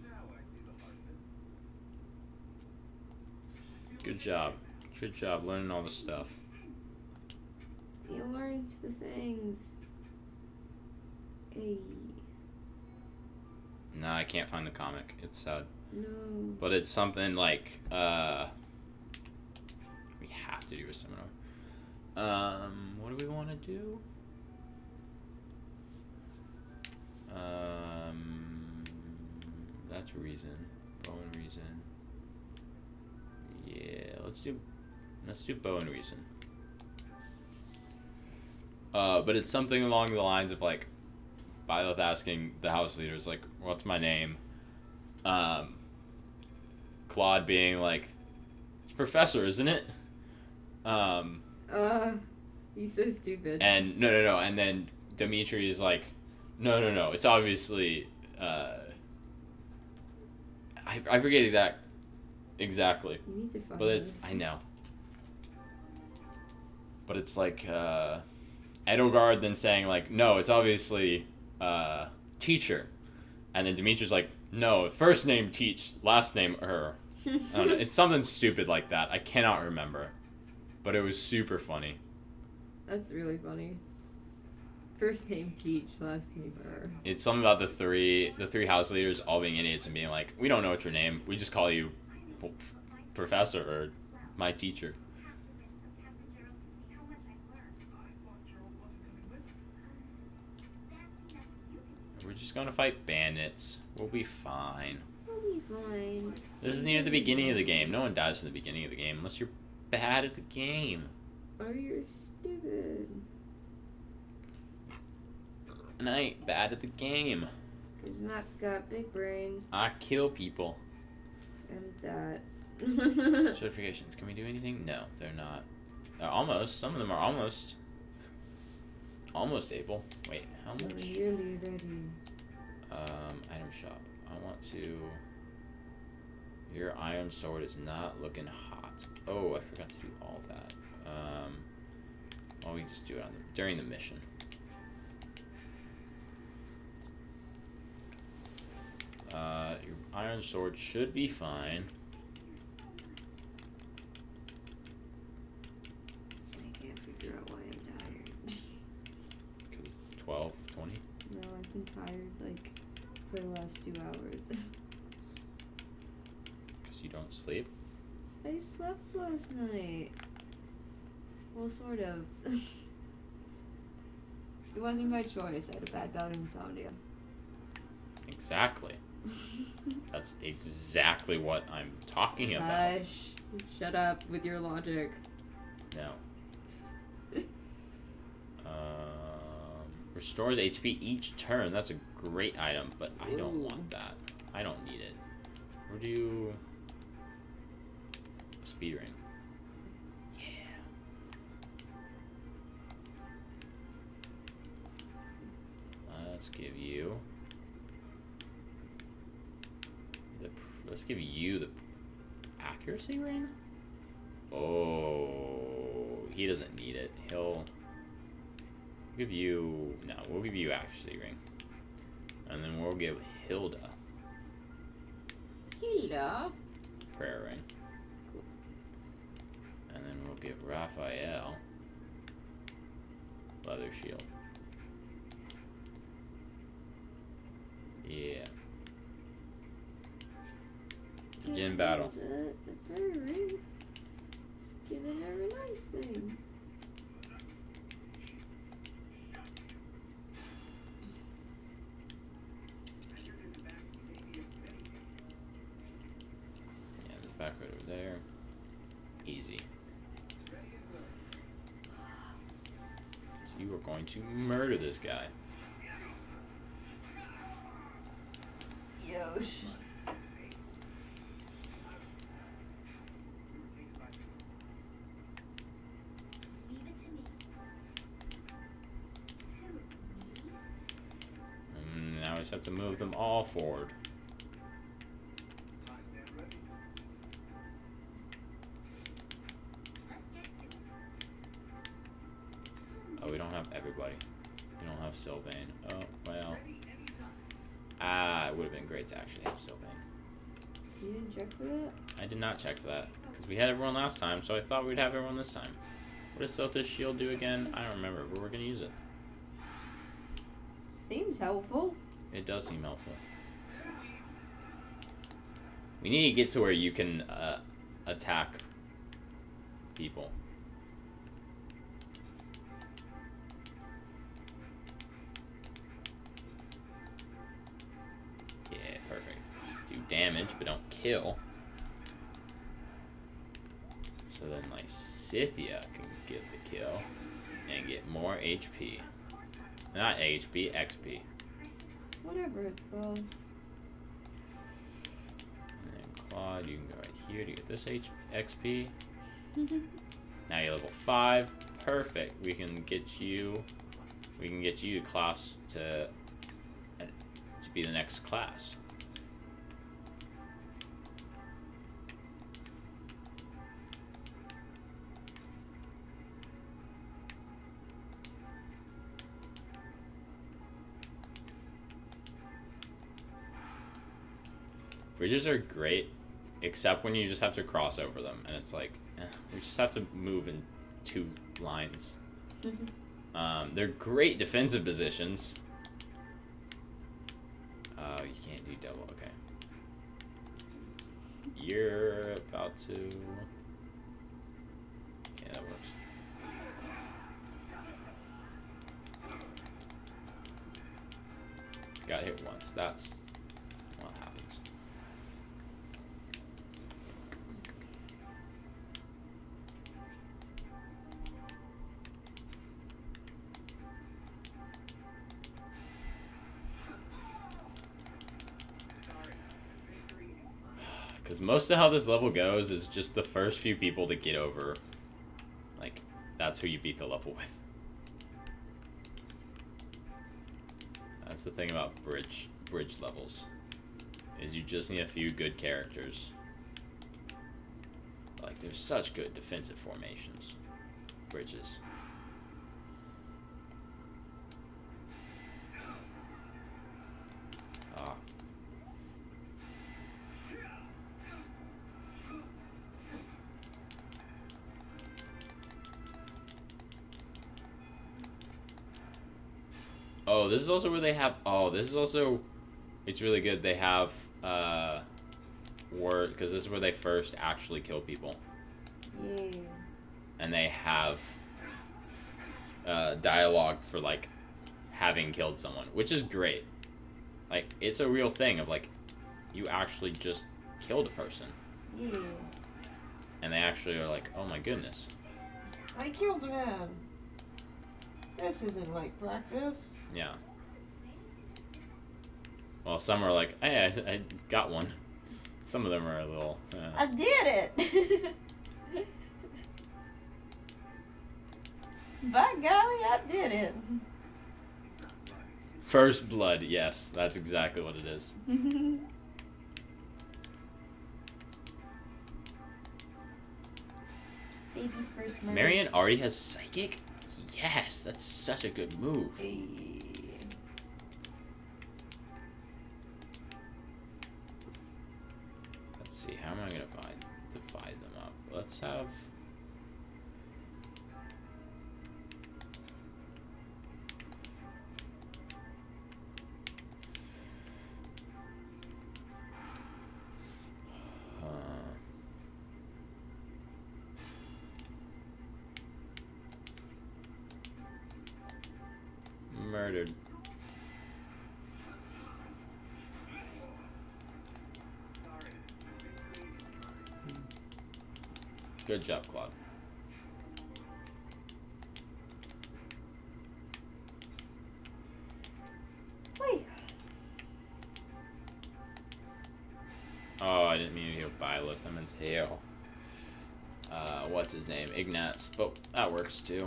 Now I see the heart of it. Good job. Good job learning all the stuff. You learned the things. Hey, No, I can't find the comic. It's sad. no. But it's something like uh to do a seminar. Um what do we want to do? Um that's reason. Bow and reason. Yeah, let's do let's do bow and reason. Uh, but it's something along the lines of like Byleth asking the house leaders like, "What's my name?" Um, Claude being like, "It's Professor, isn't it?" Um, Uh, he's so stupid. and no, no, no, and then Dimitri is like, "No, no, no, it's obviously." Uh, I I forget exact exactly. you need to find But it's this. I know. But it's like uh Edelgard then saying like, no, it's obviously uh teacher. And then Dimitri's like, no, first name teach, last name her. I don't know. It's something stupid like that. I cannot remember. But it was super funny. That's really funny. First name Teach, last name her. It's something about the three the three house leaders all being idiots and being like, we don't know what your name. We just call you professor or my teacher. Have to win so Captain Jeralt can see how much I've learned. I thought Jeralt wasn't coming with us. That's enough you can We're just gonna fight bandits. We'll be fine. We'll be fine. This is near the beginning of the game. No one dies in the beginning of the game unless you're bad at the game. Or you're stupid. and I ain't bad at the game. Because Matt's got big brain I kill people. and that. Certifications. Can we do anything? No, they're not. They're almost. Some of them are almost. Almost able. Wait, how much? really ready. Um, item shop. I want to. Your iron sword is not looking hot. Oh, I forgot to do all that. Um, well, we just do it on the, during the mission. Uh, your iron sword should be fine. I can't figure out why I'm tired. Cause 12, 20. No, I've been tired like for the last two hours. You don't sleep. I slept last night. Well, sort of. it wasn't my choice. I had a bad bout of insomnia. Exactly. That's exactly what I'm talking about. Hush. Shut up with your logic. No. um, restores HP each turn. That's a great item, but I don't Ooh. want that. I don't need it. Where do you... Speed ring. Yeah. Uh, let's give you... The, let's give you the accuracy ring? Oh, he doesn't need it. He'll give you no. We'll give you accuracy ring, and then we'll give Hilda Hilda. prayer ring, and then we'll give Raphael leather shield. Yeah. Begin battle. The, the a nice thing. Yeah, there's a back right over there. Easy. So you are going to murder this guy. Yosh. Leave it to me. Who? Me? And now I just have to move them all forward. It would have been great to actually have Sylvain. You didn't check for that? I did not check for that. Because we had everyone last time, so I thought we'd have everyone this time. What does Sothis shield do again? I don't remember, but we're going to use it. Seems helpful. It does seem helpful. We need to get to where you can uh, attack people. Kill. So then my Lysithea can get the kill and get more HP. Not HP, XP. Whatever it's called. And then Claude, you can go right here to get this H- XP. Now you're level five. Perfect. We can get you. We can get you to class to uh, to be the next class. Bridges are great, except when you just have to cross over them, and it's like eh, we just have to move in two lines. Um, they're great defensive positions. Uh, you can't do double. Okay. You're about to. Yeah, that works. Got hit once. That's most of how this level goes is just the first few people to get over. Like, that's who you beat the level with. That's the thing about bridge bridge levels. Is you just need a few good characters. Like, there's such good defensive formations. Bridges. Oh, this is also where they have. Oh, this is also. It's really good. They have. Uh, war because this is where they first actually kill people, Yeah. and they have. Uh, dialogue for like having killed someone, which is great. Like it's a real thing of like, you actually just killed a person, Yeah. and they actually are like, oh my goodness. I killed a man. This isn't like practice. Yeah. Well, some are like, hey, I, I got one. Some of them are a little. I Uh, did it. By golly, I did it. first blood, yes, that's exactly what it is. Baby's first murder. Marianne already has Physic. Yes, that's such a good move. Hey. Have. That works too.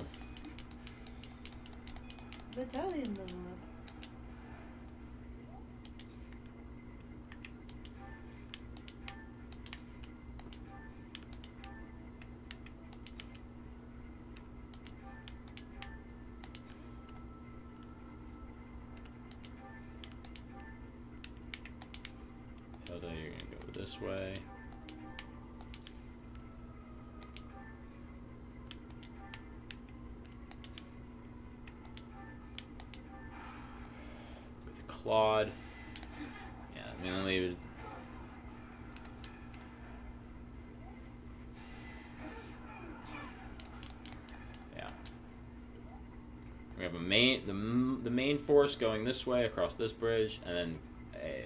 Main the the main force going this way across this bridge, and then a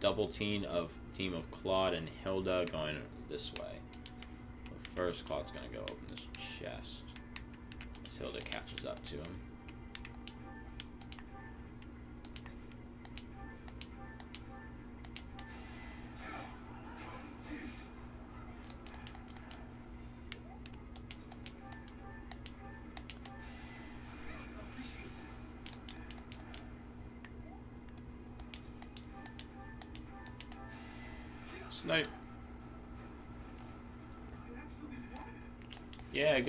double team of team of Claude and Hilda going this way. But first, Claude's gonna go open this chest as Hilda catches up to him.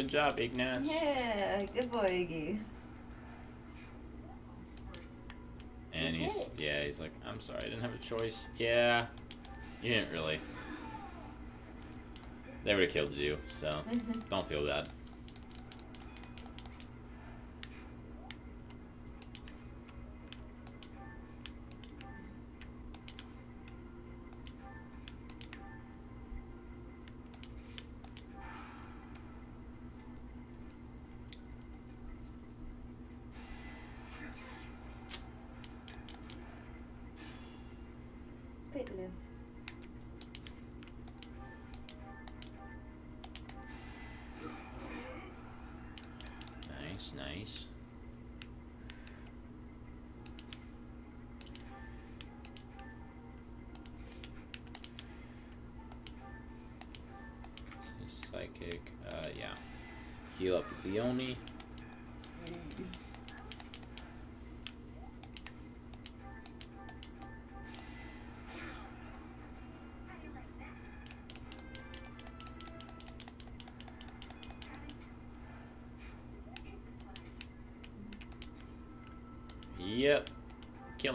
Good job, Ignatz. Yeah, good boy, Iggy. And You he's yeah, he's like, I'm sorry, I didn't have a choice. Yeah, you didn't really. They would have killed you, so don't feel bad.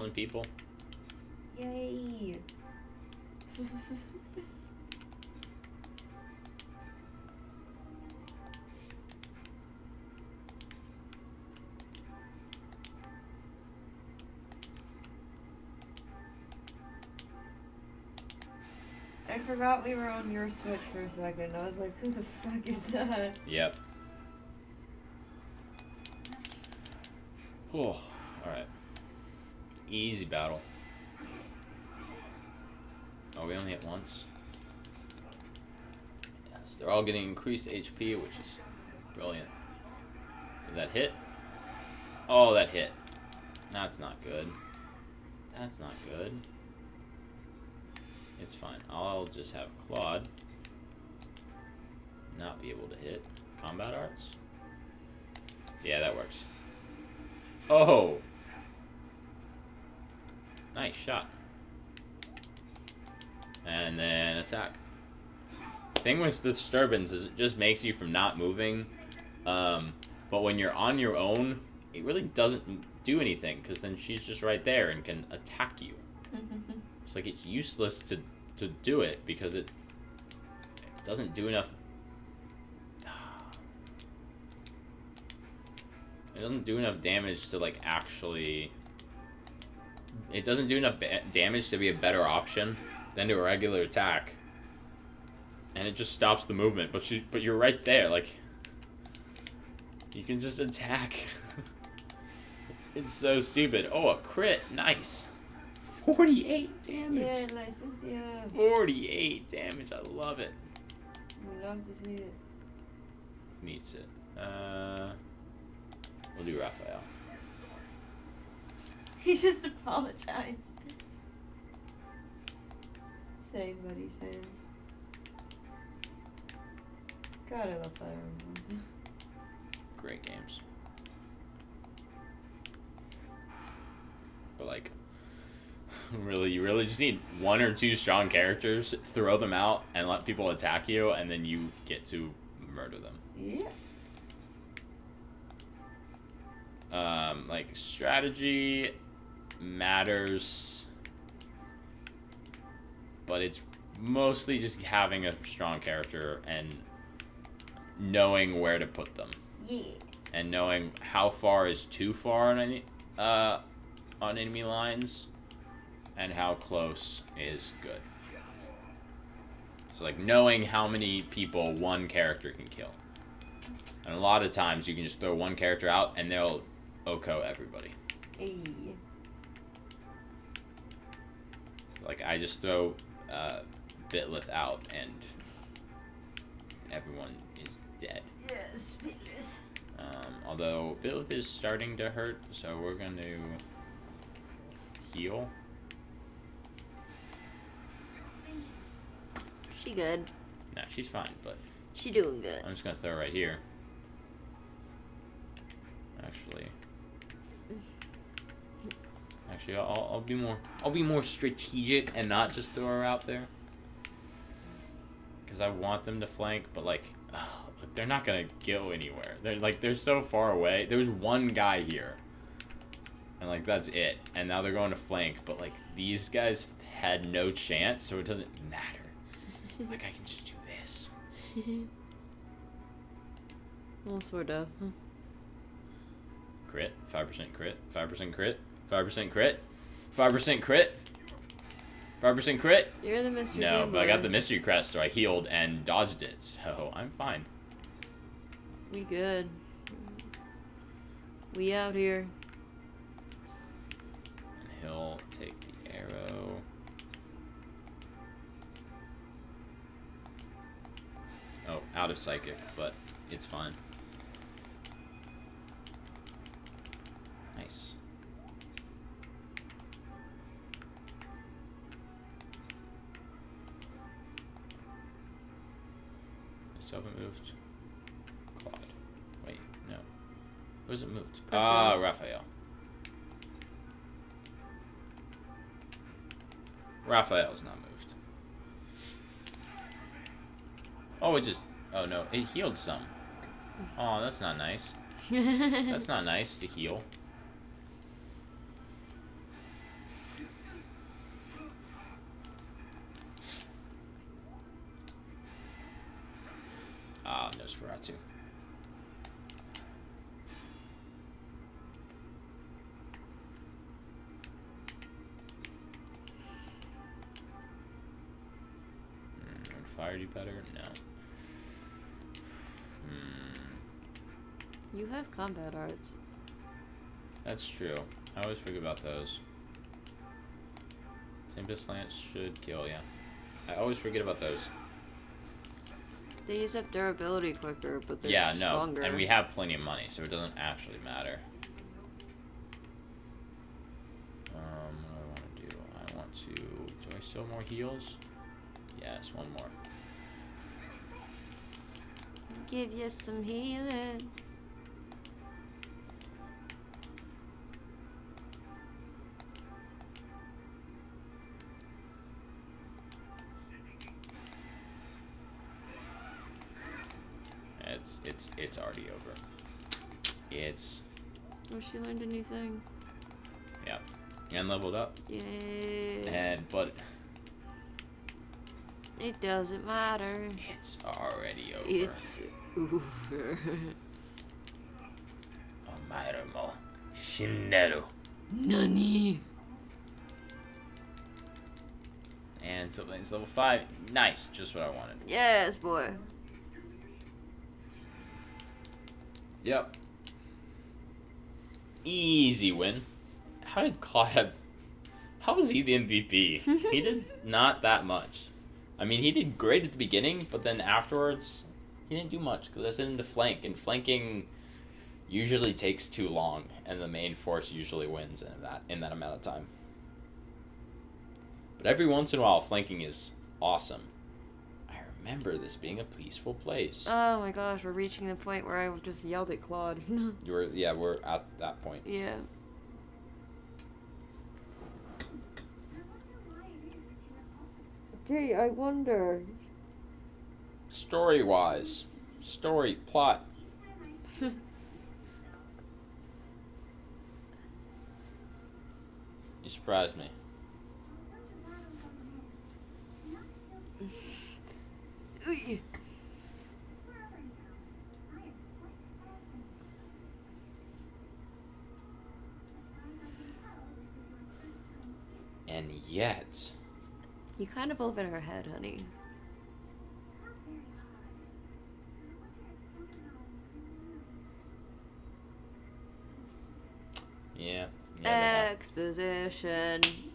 Killing people. Yay. I forgot we were on your Switch for a second. I was like, who the fuck is that? Yep. Oh. Easy battle. Oh, we only hit once. Yes, they're all getting increased HP, which is brilliant. Did that hit? Oh, that hit. That's not good. That's not good. It's fine. I'll just have Claude not be able to hit combat arts. Yeah, that works. Oh! Nice shot. And then attack. Thing with disturbance is it just makes you from not moving. Um, but when you're on your own, it really doesn't do anything because then she's just right there and can attack you. It's like it's useless to to do it because it, it doesn't do enough. It doesn't do enough damage to like actually. It doesn't do enough damage to be a better option than to a regular attack. And it just stops the movement, but you but you're right there, like. You can just attack. it's so stupid. Oh, a crit, nice. 48 damage. Yeah, nice. Yeah. 48 damage. I love it. We love to see it. Needs it. Uh, we'll do Raphael. He just apologized. Same, buddy, same. God, I love Fire Emblem. Great games. But like, really, you really just need one or two strong characters, throw them out, and let people attack you, and then you get to murder them. Yeah. um, like strategy matters, but it's mostly just having a strong character and knowing where to put them Yeah. and knowing how far is too far on any uh, on enemy lines and how close is good. So like knowing how many people one character can kill. And a lot of times you can just throw one character out and they'll OKO everybody. Hey. Like I just throw uh, Byleth out and everyone is dead. Yeah, spitless. Um, although Byleth is starting to hurt, so we're going to heal. She good. Nah, she's fine, but She doing good. I'm just gonna throw right here. Actually, actually, I'll, I'll be more I'll be more strategic and not just throw her out there. Because I want them to flank, but like, ugh, they're not gonna go anywhere. They're like they're so far away. There's one guy here, and like that's it. And now they're going to flank, but like these guys had no chance, so it doesn't matter. Like I can just do this. well, sort of. Crit, 5% crit, 5% crit, 5% crit, 5% crit, 5% crit. You're the mystery No, but I got the mystery crest, so I healed and dodged it, so I'm fine. We good. We out here. And he'll take the arrow. Oh, out of Physic, but it's fine. Nice. Still haven't moved. Claude. Wait, no. Who has it moved? Ah, A. Raphael. Raphael's not moved. Oh, it just. Oh no, it healed some. Oh, that's not nice. That's not nice to heal. Fire do better? No. Hmm. you have combat arts. That's true. I always forget about those. Tempest Lance should kill, yeah. I always forget about those. They use up durability quicker, but they're yeah, no. stronger. And we have plenty of money, so it doesn't actually matter. Um, what do I want to do? I want to. Do I still more heals? Yes, one more. Give you some healing. It's it's it's already over. It's Oh, she learned a new thing. yeah, and leveled up. Yay. And but It doesn't matter. it's already over. It's over. Omaero Shinderu. Nani? And something's level five. Nice, just what I wanted. Yes, boy. Yep. Easy win. How did Claude have? How was he the MVP? he did not that much. I mean, he did great at the beginning, but then afterwards, he didn't do much because I sent him to flank, and flanking usually takes too long, and the main force usually wins in that in that amount of time. But every once in a while, flanking is awesome. I remember this being a peaceful place. Oh my gosh, we're reaching the point where I just yelled at Claude. You were, yeah, we're at that point. yeah. I wonder why it is that you're opposite. Gee, I wonder. Story wise, story, plot. You, surprised me. And yet, You kind of in her head, honey. Yeah. yeah Exposition. Mm-hmm.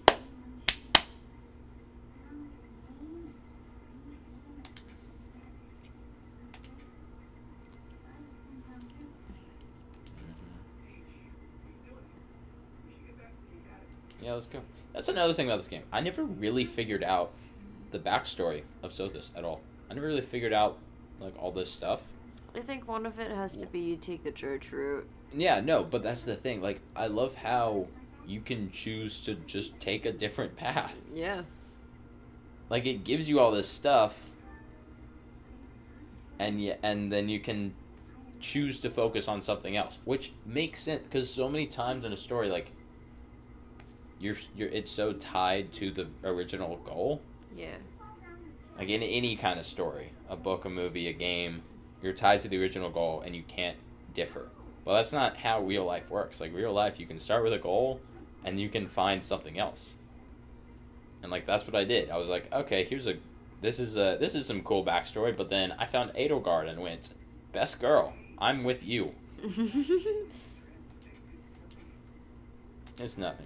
yeah, let's go. That's another thing about this game. I never really figured out the backstory of Sothis at all. I never really figured out like all this stuff. I think one of it has to be you take the church route. Yeah, no, but that's the thing. Like, I love how you can choose to just take a different path. Yeah. Like, it gives you all this stuff, and yeah, and then you can choose to focus on something else, which makes sense because so many times in a story, like, you're you're it's so tied to the original goal. Yeah. Like in any kind of story, a book, a movie, a game, you're tied to the original goal and you can't differ. Well, that's not how real life works. Like real life, you can start with a goal and you can find something else. And like that's what I did. I was like, okay, here's a this is a this is some cool backstory, but then I found Edelgard and went, best girl, I'm with you. It's nothing.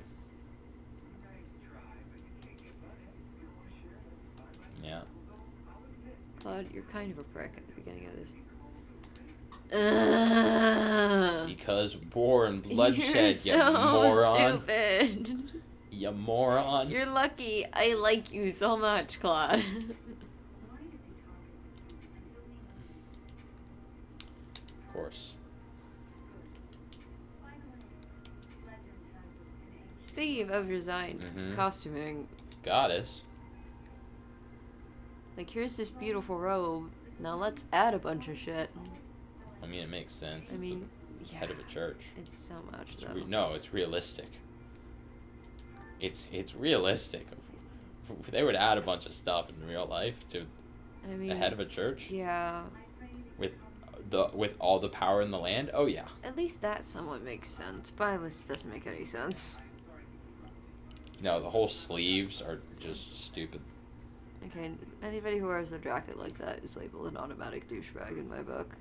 Yeah. Claude, you're kind of a prick at the beginning of this. Ugh. Because war and You're bloodshed, so you moron. stupid. You moron. You're lucky I like you so much, Claude. Why did they target the student until we Of course. By the way, legend has it in ancient Speaking of over-designed Mhm. costuming, Goddess. like here's this beautiful robe. Now let's add a bunch of shit. I mean, it makes sense. I it's mean, the yeah, head of a church. it's so much It's re- no, it's realistic. It's it's realistic. They would add a bunch of stuff in real life to I mean, the head of a church yeah. with the with all the power in the land. Oh yeah. At least that somewhat makes sense. Byleth doesn't make any sense. No, the whole sleeves are just stupid. Okay, anybody who wears a jacket like that is labeled an automatic douchebag in my book.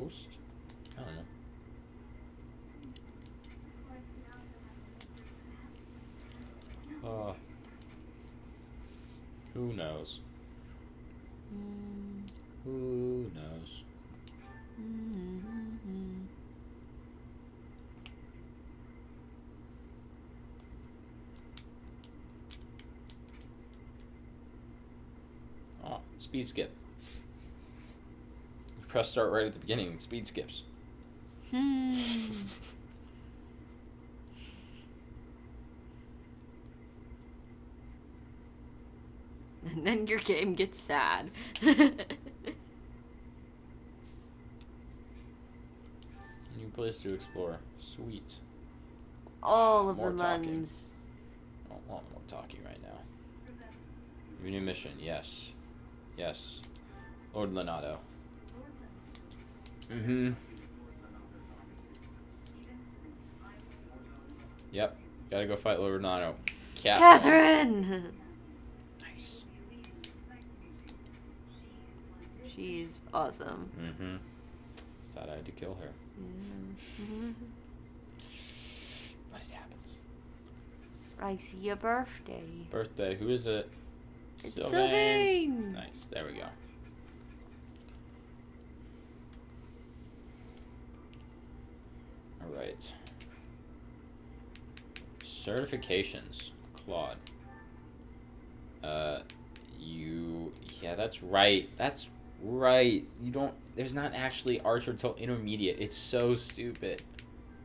Ghost? I don't know. Uh, who knows? Who knows? Oh, speed skip. Press start right at the beginning, and speed skips. Hmm. and then your game gets sad. New place to explore. Sweet. All of More the muns. I don't want more talking right now. New mission, yes. Yes. Lord Lonato. Mm-hmm. Yep. Gotta go fight Lord Lonato. Cat. Catherine! Nice. She's awesome. Mm-hmm. Sad I had to kill her. Yeah. But it happens. I see a birthday. Birthday, who is it? It's Sylvain's. Sylvain. Nice, there we go. Alright. Certifications. Claude. Uh, you. Yeah, that's right. That's right. You don't. There's not actually Archer till intermediate. It's so stupid.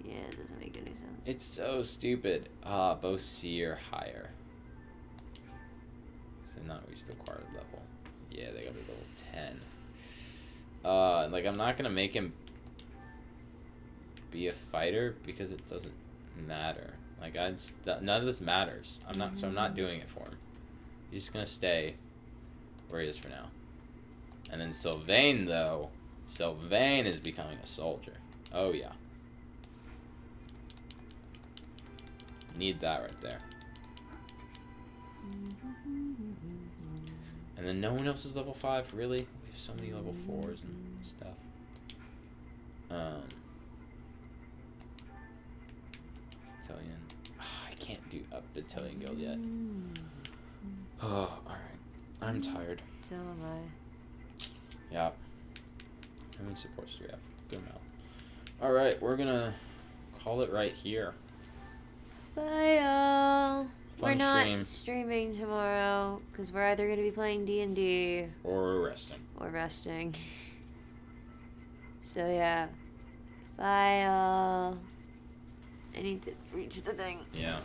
Yeah, it doesn't make any sense. It's so stupid. Ah, both C or higher. So not reached the required level. Yeah, they gotta be level ten. Uh, like I'm not gonna make him be a fighter because it doesn't matter. Like I, none of this matters. I'm not, so I'm not doing it for him. He's just gonna stay where he is for now. And then Sylvain though, Sylvain is becoming a soldier. Oh yeah. Need that right there. And then no one else is level five, really? We have so many level fours and stuff. Um Battalion. Ah, I can't do up Battalion Guild yet. Oh, alright. I'm tired. So am I. Yeah. How many supports do we have? Good amount. Alright, we're gonna call it right here. Bye, y'all. we're Fun not streaming tomorrow because we're either gonna be playing D and D Or resting. or resting. So yeah. Bye, y'all. I need to reach the thing. Yeah.